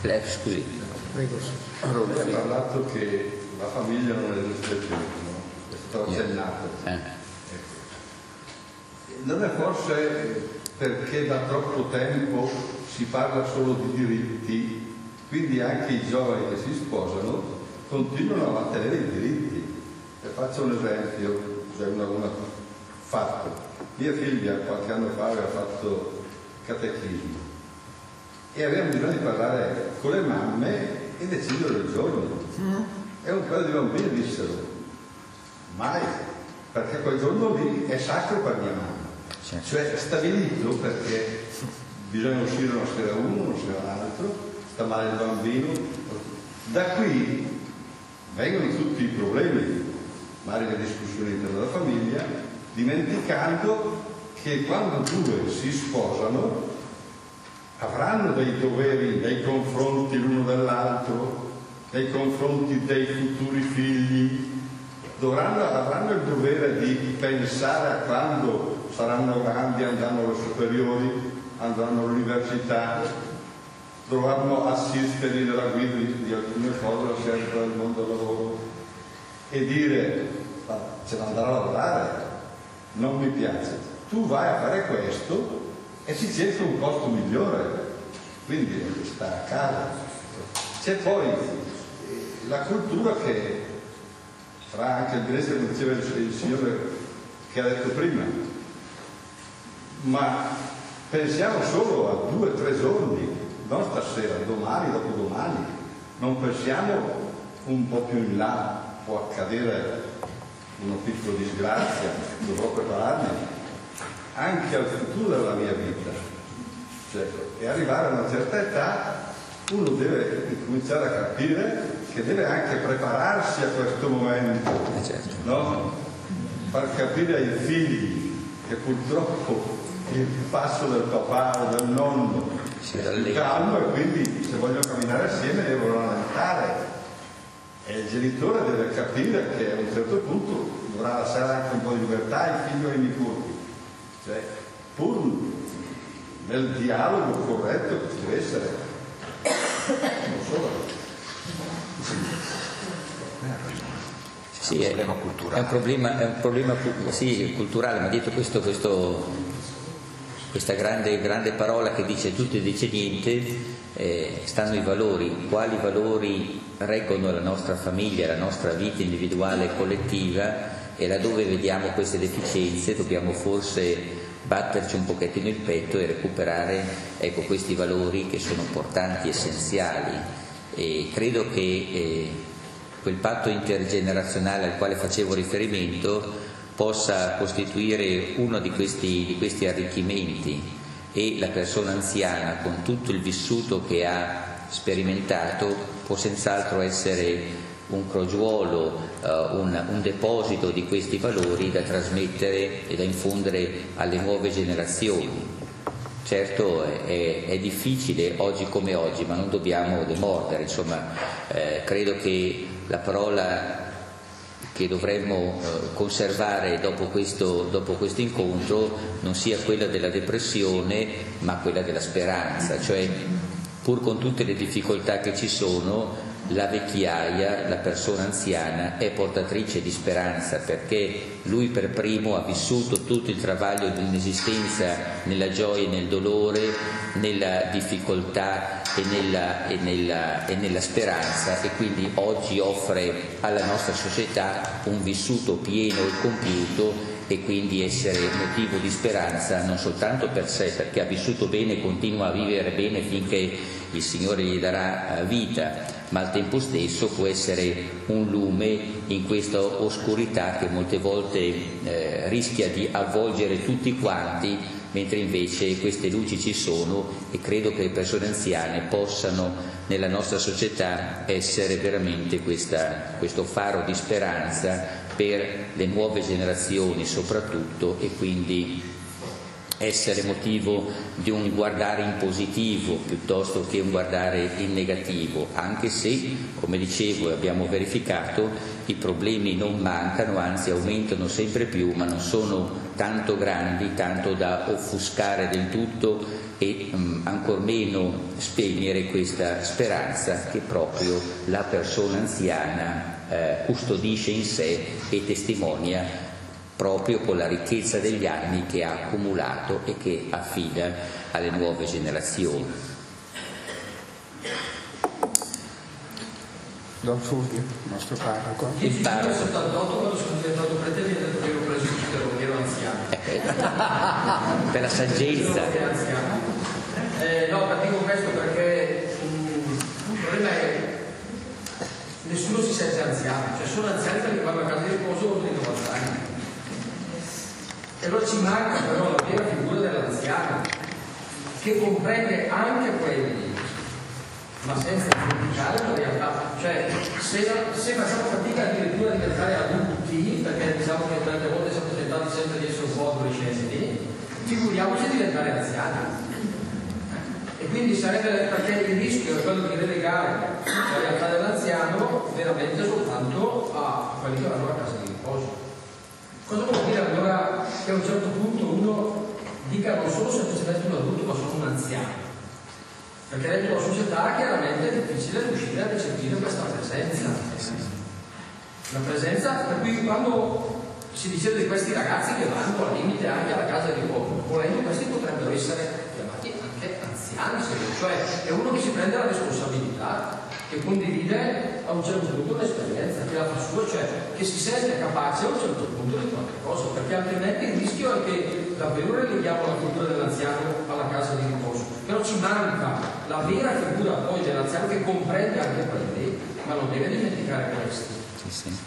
Eh, scusi. Prego. Allora, ha parlato che la famiglia non esiste più accennato. Eh. Ecco. Non è forse perché da troppo tempo si parla solo di diritti, quindi anche i giovani che si sposano continuano a mantenere i diritti. E faccio un esempio, cioè una, una fatto. Mia figlia qualche anno fa aveva fatto catechismo e avevamo bisogno di parlare con le mamme e decidere il giorno. Mm. E un paio di bambini dissero, mai, perché quel giorno lì è sacro per mia mamma. Certo. Cioè stabilito perché bisogna uscire una sera uno, una sera l'altro, sta male il bambino. Da qui vengono tutti i problemi, magari le discussioni all'interno della famiglia, dimenticando che quando due si sposano avranno dei doveri nei confronti l'uno dell'altro, nei confronti dei futuri figli, dovranno, avranno il dovere di pensare a quando saranno grandi, andranno alle superiori, andranno all'università, dovranno assisterli nella guida di, di alcune cose sempre nel mondo del lavoro e dire ma c'è da andare a lavorare, non mi piace. Tu vai a fare questo e ti cerca un costo migliore, quindi sta a casa. C'è poi eh, la cultura che sarà anche il benessere che diceva il signore che ha detto prima, ma pensiamo solo a due o tre giorni non stasera, domani, dopodomani, non pensiamo un po' più in là, può accadere una piccola disgrazia, dovrò prepararmi anche al futuro della mia vita. Cioè, e arrivare a una certa età uno deve cominciare a capire che deve anche prepararsi a questo momento, eh, certo. no? far capire ai figli che purtroppo il passo del papà o del nonno è calmo e quindi se vogliono camminare assieme devono rallentare e il genitore deve capire che a un certo punto dovrà lasciare anche un po' di libertà ai figli o ai nipoti cioè pur nel dialogo corretto che ci deve essere non solo sì, è, è, un problema, è un problema sì, culturale, ma dietro questo, questo questa grande, grande, parola che dice tutto e dice niente, eh, stanno i valori, quali valori reggono la nostra famiglia, la nostra vita individuale e collettiva? E laddove vediamo queste deficienze dobbiamo forse batterci un pochettino il petto e recuperare ecco, questi valori che sono importanti, essenziali e credo che eh, quel patto intergenerazionale al quale facevo riferimento possa costituire uno di questi, di questi arricchimenti e la persona anziana con tutto il vissuto che ha sperimentato può senz'altro essere un crogiuolo, uh, un, un, deposito di questi valori da trasmettere e da infondere alle nuove generazioni. Certo è, è difficile oggi come oggi, ma non dobbiamo demordere, insomma eh, credo che la parola che dovremmo eh, conservare dopo questo, dopo questo, incontro non sia quella della depressione ma quella della speranza, cioè pur con tutte le difficoltà che ci sono la vecchiaia, la persona anziana è portatrice di speranza perché lui per primo ha vissuto tutto il travaglio di un'esistenza nella gioia e nel dolore, nella difficoltà e nella, e, nella, e nella speranza e quindi oggi offre alla nostra società un vissuto pieno e compiuto e quindi essere motivo di speranza non soltanto per sé, perché ha vissuto bene e continua a vivere bene finché il Signore gli darà eh, vita, ma al tempo stesso può essere un lume in questa oscurità che molte volte eh, rischia di avvolgere tutti quanti, mentre invece queste luci ci sono e credo che le persone anziane possano nella nostra società essere veramente questa, questo faro di speranza per le nuove generazioni soprattutto e quindi essere motivo di un guardare in positivo piuttosto che un guardare in negativo, anche se, come dicevo e abbiamo verificato, i problemi non mancano, anzi aumentano sempre più, ma non sono tanto grandi, tanto da offuscare del tutto e um, ancor meno spegnere questa speranza che proprio la persona anziana eh, custodisce in sé e testimonia proprio con la ricchezza degli anni che ha accumulato e che affida alle nuove generazioni. Don Fulvio, il nostro parroco. Il parroco. Nel 78 quando sono diventato prete mi ha detto che ero preso che ero anziano. Eh, per la saggezza. Eh, no, dico questo perché um, il problema è nessuno si sente anziano, cioè sono anziani perché vanno a casa di riposo dopo di 90 anni e allora ci manca però la vera figura dell'anziano, che comprende anche quelli, ma senza criticare la realtà. Cioè, se, se facciamo fatica addirittura a diventare adulti, perché diciamo che tante volte siamo tentati sempre di essere un po' adolescenti, figuriamoci di diventare anziani. E quindi sarebbe perché il rischio è quello di relegare la realtà dell'anziano veramente soltanto a quelli che vanno a casa di riposo. Cosa vuol dire allora che a un certo punto uno dica non sono semplicemente un adulto ma sono un anziano? Perché dentro la società chiaramente è difficile riuscire a recepire questa presenza. La presenza per cui quando si dice di questi ragazzi che vanno al limite anche alla casa di riposo, volendo questi potrebbero essere anziani, cioè è uno che si prende la responsabilità che condivide a un certo punto un'esperienza, che la fa sua, cioè che si sente capace a un certo punto di qualche cosa, perché altrimenti il rischio è che davvero releghiamo la figura dell'anziano alla casa di riposo. Però ci manca la vera figura poi dell'anziano che comprende anche quelli, ma non deve dimenticare questi. Sì, sì.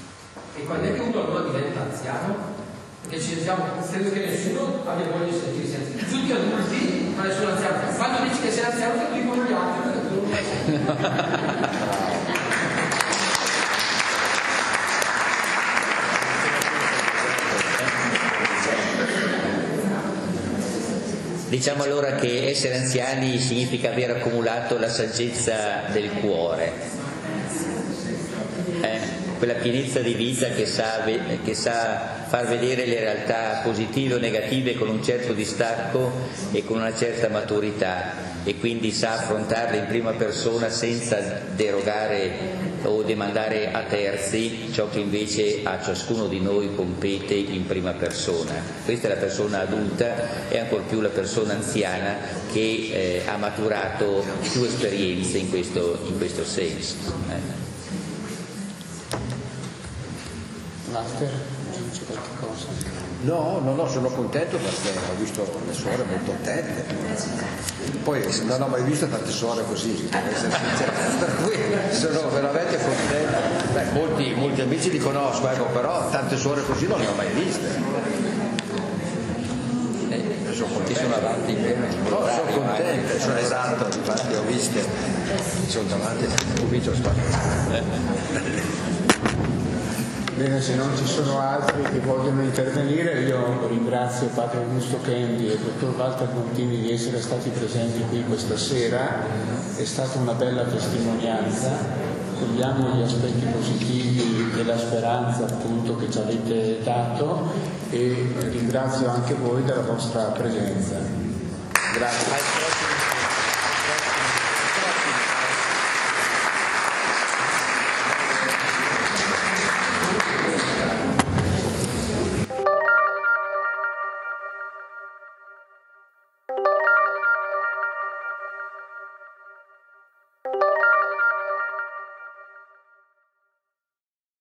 E quando è che uno allora diventa anziano? Perché ci sentiamo, credo che nessuno abbia voglia di sentirsi anziano. Tutti adulti, ma nessuno anziano. Quando dici che sei anziano ti dicono gli altri, perché tu non sei. Diciamo allora che essere anziani significa aver accumulato la saggezza del cuore? Quella pienezza di vita che sa, che sa, far vedere le realtà positive o negative con un certo distacco e con una certa maturità e quindi sa affrontarle in prima persona senza derogare o demandare a terzi ciò che invece a ciascuno di noi compete in prima persona. Questa è la persona adulta e ancor più la persona anziana che eh, ha maturato più esperienze in questo, in questo senso. Eh. Walter, aggiunge qualche cosa? No, no, no, sono contento perché ho visto le suore molto attente. Poi non ho mai visto tante suore così, per essere sincero. Per cui sono veramente contento. Beh, molti, molti amici li conosco, ecco, però tante suore così non le ho mai viste. Eh, sono contento. sono avanti bene. No, sono contento, sono esatto, infatti ho viste. Sono davanti, ho visto sto. Bene, se non ci sono altri che vogliono intervenire, io ringrazio Padre Augusto Kendi e dottor Walter Montini di essere stati presenti qui questa sera. È stata una bella testimonianza. Cogliamo gli aspetti positivi della speranza appunto che ci avete dato e ringrazio anche voi della vostra presenza. Grazie.